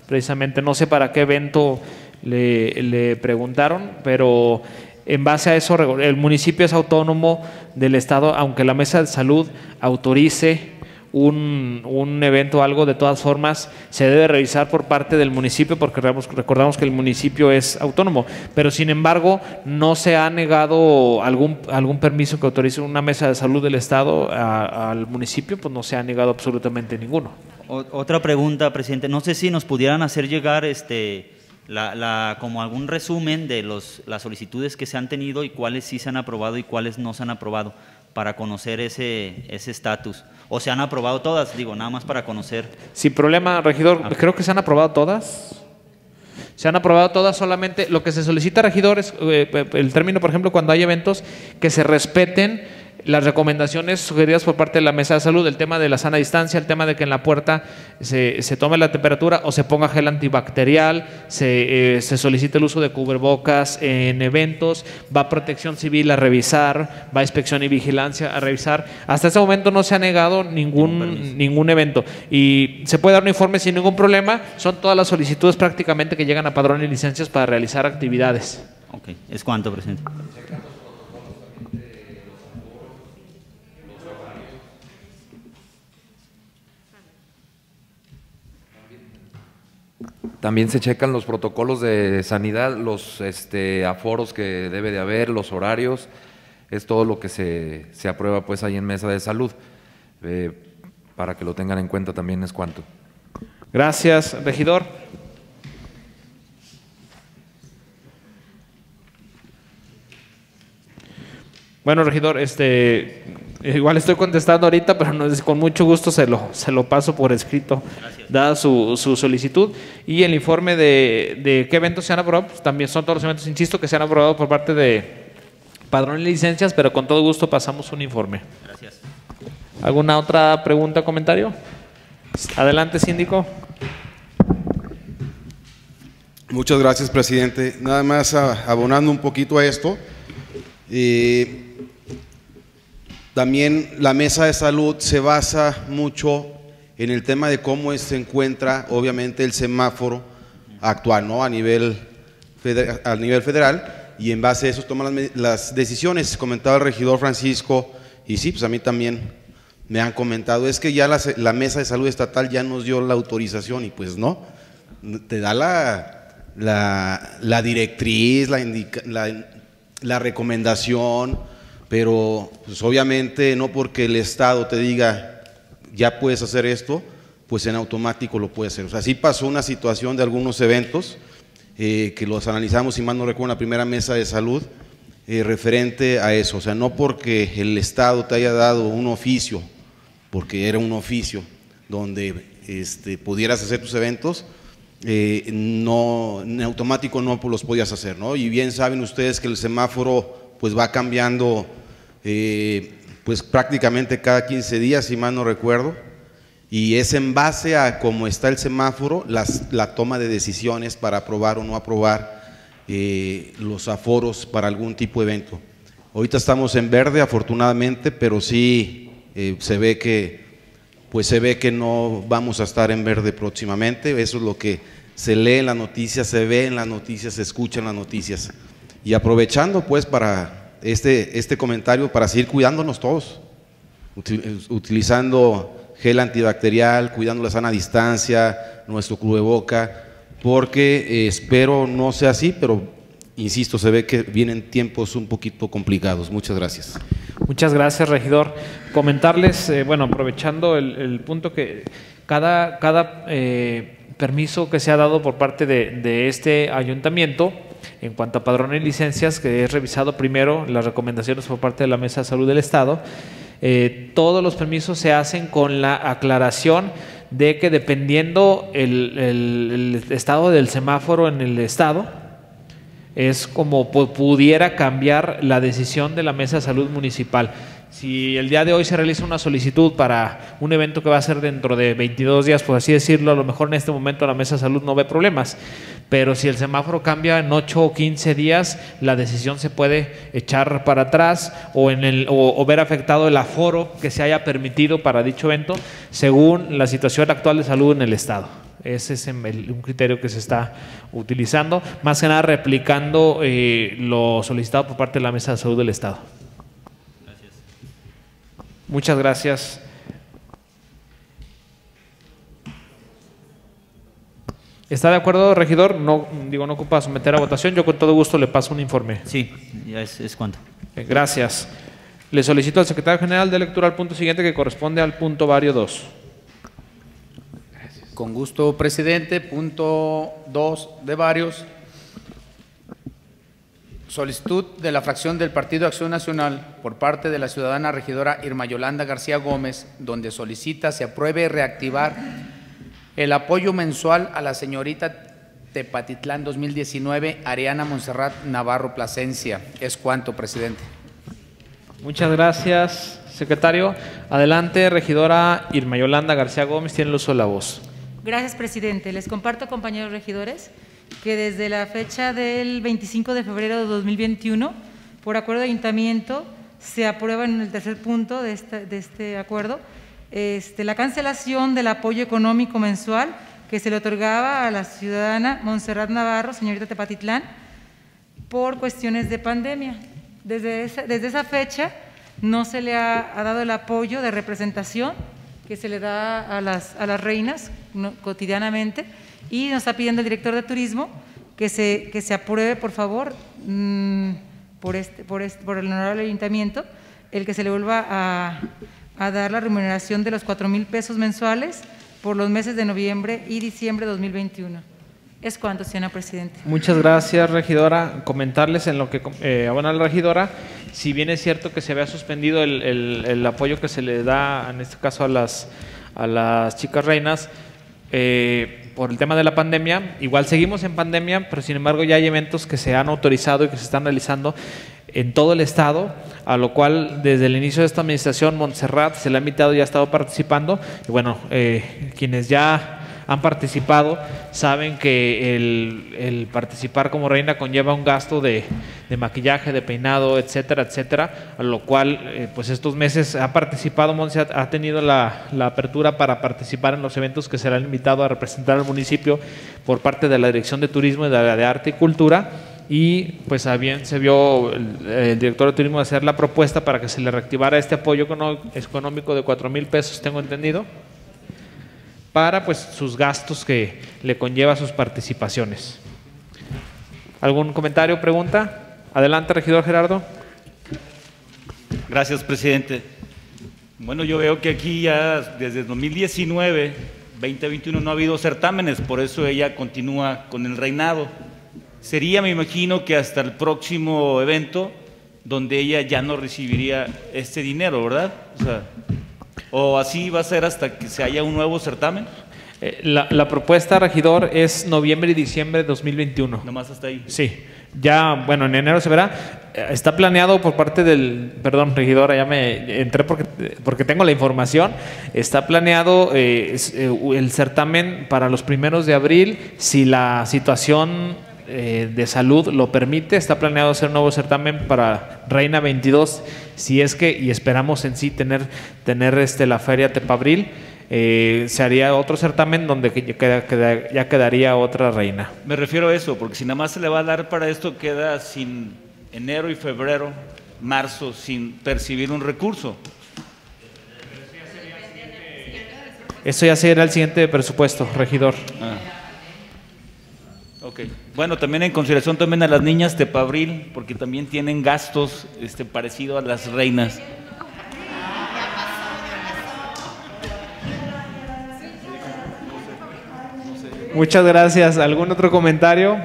Precisamente, no sé para qué evento le, le preguntaron, pero en base a eso, el municipio es autónomo del Estado, aunque la Mesa de Salud autorice un, un evento algo, de todas formas, se debe revisar por parte del municipio, porque recordamos, que el municipio es autónomo. Pero, sin embargo, no se ha negado algún, algún permiso que autorice una mesa de salud del Estado al municipio, pues no se ha negado absolutamente ninguno. Otra pregunta, presidente. No sé si nos pudieran hacer llegar este, la, la- como algún resumen de los, las solicitudes que se han tenido y cuáles sí se han aprobado y cuáles no se han aprobado para conocer ese ese estatus. o se han aprobado todas, digo, nada más para conocer. Sin problema, regidor. Creo que se han aprobado todas. Se han aprobado todas solamente. Lo que se solicita, regidor, es eh, el término, por ejemplo, cuando hay eventos que se respeten las recomendaciones sugeridas por parte de la Mesa de Salud, el tema de la sana distancia, el tema de que en la puerta se, se tome la temperatura o se ponga gel antibacterial, se, eh, se solicita el uso de cubrebocas en eventos, va Protección Civil a revisar, va Inspección y Vigilancia a revisar. Hasta ese momento no se ha negado ningún, ningún evento y se puede dar un informe sin ningún problema. Son todas las solicitudes prácticamente que llegan a padrón y licencias para realizar actividades. Ok, ¿es cuánto, presidente? También se checan los protocolos de sanidad, los este, aforos que debe de haber, los horarios, es todo lo que se, se aprueba pues ahí en mesa de salud. Eh, para que lo tengan en cuenta también es cuánto. Gracias, regidor. Bueno, regidor, este, igual estoy contestando ahorita, pero no, con mucho gusto se lo, se lo paso por escrito, dada su, su solicitud. Y el informe de, de qué eventos se han aprobado, pues también son todos los eventos, insisto, que se han aprobado por parte de padrón y licencias, pero con todo gusto pasamos un informe. Gracias. ¿Alguna otra pregunta o comentario? Adelante, síndico. Muchas gracias, presidente. Nada más abonando un poquito a esto. eh, también la mesa de salud se basa mucho en el tema de cómo se encuentra, obviamente, el semáforo actual, ¿no? A nivel, feder- a nivel federal, y en base a eso toman las, decisiones. Comentaba el regidor Francisco, y sí, pues a mí también me han comentado, es que ya la, la Mesa de Salud Estatal ya nos dio la autorización y pues no, te da la, la, la directriz, la, indica- la recomendación, pero pues obviamente no porque el Estado te diga ya puedes hacer esto, pues en automático lo puedes hacer. O sea, sí pasó una situación de algunos eventos eh, que los analizamos, si mal no recuerdo, en la primera mesa de salud, eh, referente a eso. O sea, no porque el Estado te haya dado un oficio, porque era un oficio donde este, pudieras hacer tus eventos, eh, no, en automático no los podías hacer, ¿no? Y bien saben ustedes que el semáforo pues va cambiando eh, pues prácticamente cada 15 días, si mal no recuerdo, y es en base a cómo está el semáforo las- la toma de decisiones para aprobar o no aprobar eh, los aforos para algún tipo de evento. Ahorita estamos en verde, afortunadamente, pero sí eh, se ve que pues se ve que no vamos a estar en verde próximamente. Eso es lo que se lee en las noticias, se ve en las noticias, se escucha en las noticias. Y aprovechando pues para este, este comentario, para seguir cuidándonos todos, util- utilizando gel antibacterial, cuidando la sana distancia, nuestro cubreboca, porque eh, espero no sea así, pero insisto, se ve que vienen tiempos un poquito complicados. Muchas gracias. Muchas gracias, regidor. Comentarles, eh, bueno, aprovechando el, el punto que cada, cada eh, permiso que se ha dado por parte de, de este ayuntamiento, en cuanto a padrón y licencias, que es revisado primero las recomendaciones por parte de la Mesa de Salud del Estado, eh, todos los permisos se hacen con la aclaración de que dependiendo el, estado del semáforo en el estado, es como pu- pudiera cambiar la decisión de la Mesa de Salud Municipal. Si el día de hoy se realiza una solicitud para un evento que va a ser dentro de 22 días, por así decirlo, a lo mejor en este momento la Mesa de Salud no ve problemas, pero si el semáforo cambia en 8 o 15 días, la decisión se puede echar para atrás o, en el, o, ver afectado el aforo que se haya permitido para dicho evento según la situación actual de salud en el Estado. Ese es un criterio que se está utilizando, más que nada replicando eh, lo solicitado por parte de la Mesa de Salud del Estado. Muchas gracias. ¿Está de acuerdo, regidor? No, digo, no ocupa someter a votación. Yo con todo gusto le paso un informe. Sí, ya es, es cuanto. Eh, Gracias. Le solicito al secretario general de lectura al punto siguiente que corresponde al punto vario 2. Con gusto, presidente. Punto 2 de varios. Solicitud de la fracción del Partido Acción Nacional por parte de la ciudadana regidora Irma Yolanda García Gómez, donde solicita se apruebe reactivar el apoyo mensual a la señorita Tepatitlán 2019, Ariana Monserrat Navarro Plasencia. Es cuanto, presidente. Muchas gracias, secretario. Adelante, regidora Irma Yolanda García Gómez, tiene el uso de la voz. Gracias, presidente. Les comparto, compañeros regidores, que desde la fecha del 25 de febrero de 2021, por acuerdo de ayuntamiento, se aprueba en el tercer punto de este, acuerdo este, la cancelación del apoyo económico mensual que se le otorgaba a la ciudadana Montserrat Navarro, señorita Tepatitlán, por cuestiones de pandemia. Desde esa, fecha no se le ha, dado el apoyo de representación que se le da a las, reinas cotidianamente y nos está pidiendo el director de turismo que se, que se apruebe, por favor, mm, por, este, por, este, por el honorable ayuntamiento, el que se le vuelva a, a dar la remuneración de los cuatro mil pesos mensuales por los meses de noviembre y diciembre de 2021. Es cuanto, señora Presidente. Muchas gracias, regidora. Comentarles en lo que eh, abona la regidora, si bien es cierto que se había suspendido el, el- el apoyo que se le da, en este caso a las, a las chicas reinas, eh, por el tema de la pandemia, igual seguimos en pandemia, pero sin embargo ya hay eventos que se han autorizado y que se están realizando en todo el estado, a lo cual desde el inicio de esta administración Montserrat se le ha invitado y ha estado participando. Y bueno, eh, quienes ya han participado saben que el, participar como reina conlleva un gasto de, de maquillaje, de peinado, etcétera, etcétera, a lo cual eh, pues estos meses ha participado, Monse ha, tenido la, apertura para participar en los eventos que se le han invitado a representar al municipio por parte de la Dirección de Turismo y de de Arte y Cultura. Y pues a bien se vio el, el director de turismo hacer la propuesta para que se le reactivara este apoyo económico de 4 mil pesos, tengo entendido, para pues sus gastos que le conlleva sus participaciones. ¿Algún comentario, pregunta? Adelante, regidor Gerardo. Gracias, presidente. Bueno, yo veo que aquí ya desde 2019, 2021 no ha habido certámenes, por eso ella continúa con el reinado. Sería, me imagino, que hasta el próximo evento donde ella ya no recibiría este dinero, ¿verdad? O, sea, o así va a ser hasta que se haya un nuevo certamen. Eh, La, la propuesta, regidor, es noviembre y diciembre de 2021. Nomás hasta ahí. Sí, ya, bueno, en enero se verá. Eh, Está planeado por parte del, perdón, regidora, ya me entré porque, porque tengo la información. Está planeado eh, el certamen para los primeros de abril, si la situación eh, de salud lo permite. Está planeado hacer un nuevo certamen para Reina 22, si es que, y esperamos en sí tener, tener este, la feria Tepabril. eh, se haría otro certamen donde ya queda- queda- ya quedaría otra reina. Me refiero a eso, porque si nada más se le va a dar para esto, queda sin enero y febrero, marzo, sin percibir un recurso. Eso ya será el siguiente presupuesto, regidor. Ah. Ok. Bueno, también en consideración también a las niñas Tepabril, porque también tienen gastos este, parecido a las reinas. Muchas gracias. ¿Algún otro comentario?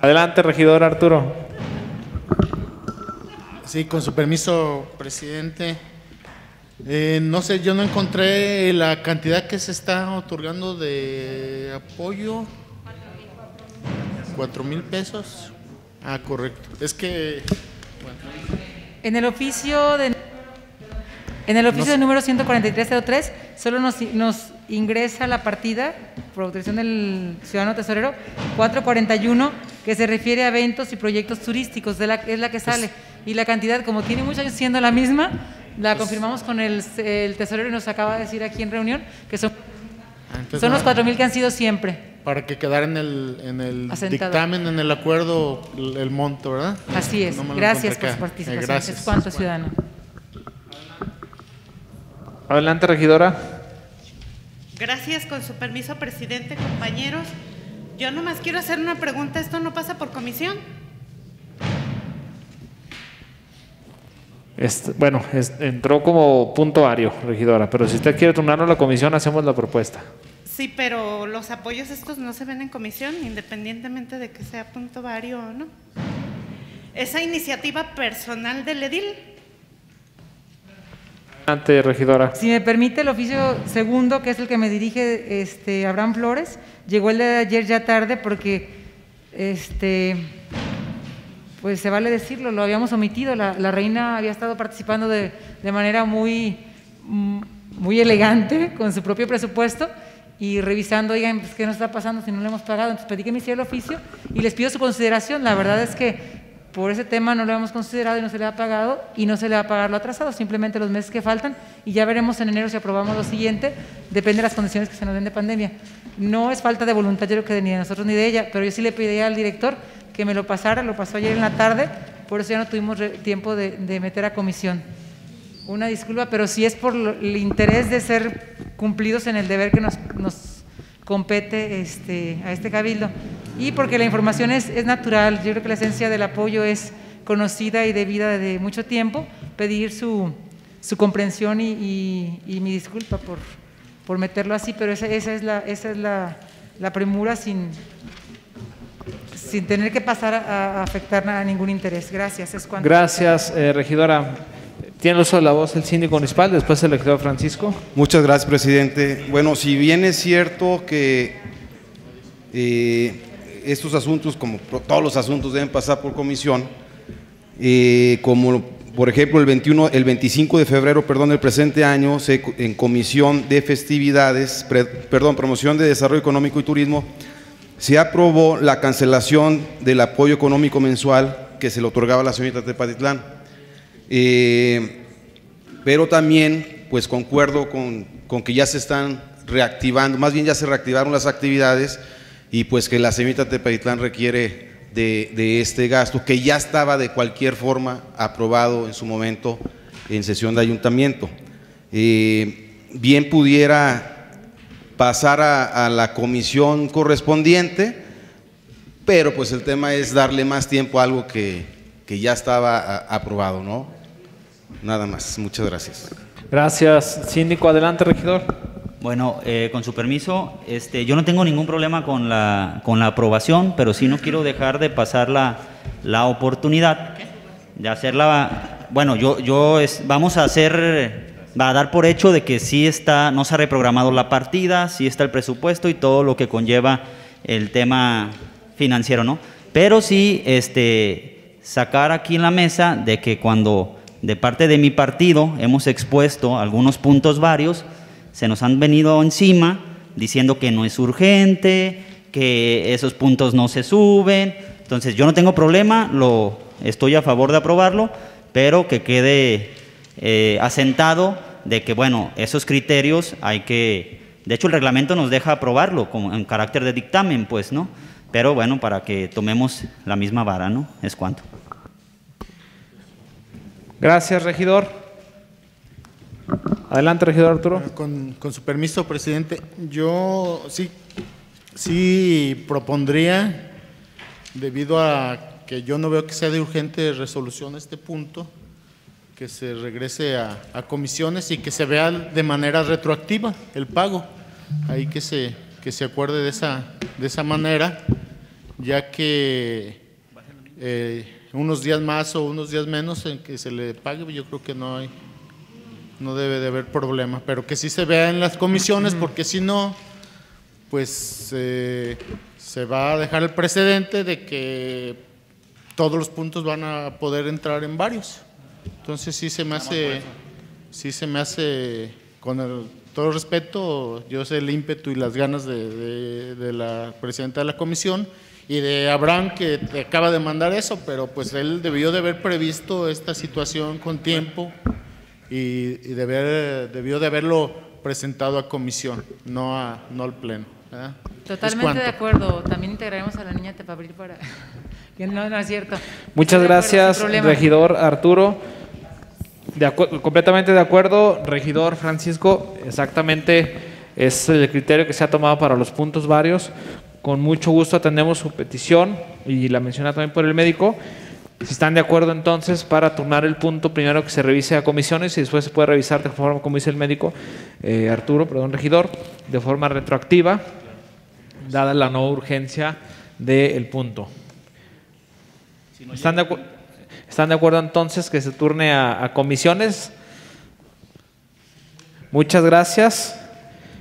Adelante, regidor Arturo. Sí, con su permiso, presidente. Eh, no sé, yo no encontré la cantidad que se está otorgando de apoyo. Cuatro mil pesos. Ah, correcto. Es que En el oficio de en el oficio No sé. número 14303 solo nos, nos ingresa la partida por autorización del ciudadano tesorero 441 que se refiere a eventos y proyectos turísticos, de la, es la que sale. Y la cantidad, como tiene muchos años siendo la misma, la confirmamos con el, el tesorero y nos acaba de decir aquí en reunión que son, Ah, son los 4 mil que han sido siempre. Para que quedara en el, en el dictamen, en el acuerdo, el, el monto, ¿verdad? Así es. No Gracias por su. Eh, participación. gracias. Es cuanto, ciudadano. Adelante, regidora. Gracias, con su permiso, presidente, compañeros. Yo nomás quiero hacer una pregunta. ¿Esto no pasa por comisión? Este, bueno, es- entró como punto ario, regidora, pero si usted quiere turnarlo a la comisión, hacemos la propuesta. Sí, pero los apoyos estos no se ven en comisión, independientemente de que sea punto vario o no. Esa iniciativa personal del edil. Adelante, regidora. Si me permite, el oficio segundo, que es el que me dirige este, Abraham Flores, llegó el de ayer ya tarde porque, este, pues se vale decirlo, lo habíamos omitido. La, la reina había estado participando de, de manera muy, mm, muy elegante con su propio presupuesto y revisando, oigan, pues, ¿qué nos está pasando si no le hemos pagado? Entonces pedí que me hiciera el oficio y les pido su consideración. La verdad es que por ese tema no lo hemos considerado y no se le ha pagado y no se le va a pagar lo atrasado, simplemente los meses que faltan y ya veremos en enero si aprobamos lo siguiente, depende de las condiciones que se nos den de pandemia. No es falta de voluntad, yo creo que ni de nosotros ni de ella, pero yo sí le pediría al director que me lo pasara, lo pasó ayer en la tarde, por eso ya no tuvimos tiempo de meter a comisión. Una disculpa, pero sí es por el interés de ser cumplidos en el deber que nos, nos compete este, a este cabildo. Y porque la información es, es natural, yo creo que la esencia del apoyo es conocida y debida de mucho tiempo, pedir su, su comprensión y, y- y mi disculpa por, por meterlo así, pero esa, esa es, la, esa es la, la premura sin, sin tener que pasar a, a afectar a ningún interés. Gracias. Es cuanto. Gracias, eh, regidora. Tiene uso de la voz el síndico municipal, después el regidor Francisco. Muchas gracias, presidente. Bueno, si bien es cierto que eh, estos asuntos, como todos los asuntos, deben pasar por comisión, eh, como por ejemplo el 21, el 25 de febrero, perdón, del presente año, en comisión de festividades, perdón, promoción de desarrollo económico y turismo, se aprobó la cancelación del apoyo económico mensual que se le otorgaba a la señorita Tepatitlán. Eh, pero también, pues concuerdo con, con que ya se están reactivando, más bien ya se reactivaron las actividades y pues que la señorita Tepatitlán requiere de, de este gasto, que ya estaba de cualquier forma aprobado en su momento en sesión de ayuntamiento. Eh, bien pudiera pasar a, la comisión correspondiente, pero pues el tema es darle más tiempo a algo que, que ya estaba aprobado, ¿no? Nada más, muchas gracias. Gracias, síndico. Adelante, regidor. Bueno, eh, con su permiso, este, yo no tengo ningún problema con la, con la aprobación, pero sí no quiero dejar de pasar la, la oportunidad de hacerla. Bueno, yo, yo es- vamos a hacer, va a dar por hecho de que sí está, no se ha reprogramado la partida, sí está el presupuesto y todo lo que conlleva el tema financiero, ¿no? Pero sí, este, sacar aquí en la mesa de que cuando de parte de mi partido hemos expuesto algunos puntos varios, se nos han venido encima diciendo que no es urgente, que esos puntos no se suben. Entonces yo no tengo problema, lo estoy a favor de aprobarlo, pero que quede eh, asentado de que bueno, esos criterios hay que, de hecho el reglamento nos deja aprobarlo como en carácter de dictamen, pues, ¿no? Pero bueno, para que tomemos la misma vara, ¿no? Es cuanto. Gracias, regidor. Adelante, regidor Arturo. Con, con su permiso, presidente, yo sí, sí propondría, debido a que yo no veo que sea de urgente resolución este punto, que se regrese a, a comisiones y que se vea de manera retroactiva el pago. Ahí que se, que se acuerde de esa, de esa manera, ya que eh, unos días más o unos días menos en que se le pague, yo creo que no hay, no debe de haber problema, pero que sí se vea en las comisiones, porque si no, pues eh, se va a dejar el precedente de que todos los puntos van a poder entrar en varios. Entonces sí se me hace, sí se me hace, con el, todo respeto, yo sé el ímpetu y las ganas de, de- de la presidenta de la comisión y de Abraham que te acaba de mandar eso, pero pues él debió de haber previsto esta situación con tiempo y, y de haber- debió de haberlo presentado a comisión, no, a, no al pleno. ¿verdad? ¿Es Totalmente de acuerdo. También integraremos a la niña Tepabril para... que no, no es cierto. Muchas acuerdo, gracias, regidor Arturo. De completamente de acuerdo, regidor Francisco. Exactamente es el criterio que se ha tomado para los puntos varios. Con mucho gusto atendemos su petición y la menciona también por el médico. Si están de acuerdo entonces para turnar el punto, primero que se revise a comisiones y después se puede revisar de forma, como dice el médico, eh, Arturo, perdón, regidor, de forma retroactiva, dada la no urgencia del punto. ¿Están de, acu- ¿Están de acuerdo entonces que se turne a, a comisiones? Muchas gracias.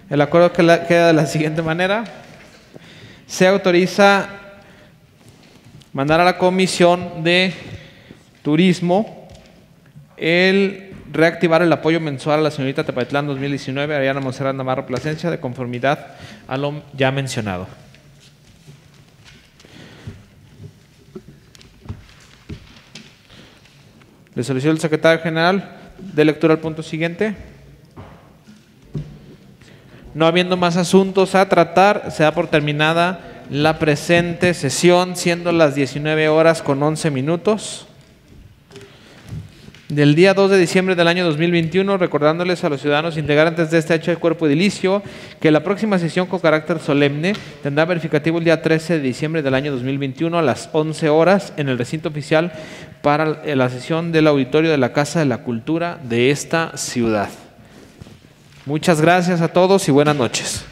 El acuerdo queda de la siguiente manera. Se autoriza mandar a la Comisión de Turismo el reactivar el apoyo mensual a la señorita Tepatitlán 2019, Ariana Monserrat Navarro Plasencia, de conformidad a lo ya mencionado. Le solicito al secretario general de lectura al punto siguiente. No habiendo más asuntos a tratar, se da por terminada la presente sesión, siendo las 19 horas con 11 minutos. Del día 2 de diciembre del año 2021, recordándoles a los ciudadanos integrantes de este hecho de cuerpo edilicio que la próxima sesión con carácter solemne tendrá verificativo el día 13 de diciembre del año 2021 a las 11 horas en el recinto oficial para la sesión del auditorio de la Casa de la Cultura de esta ciudad. Muchas gracias a todos y buenas noches.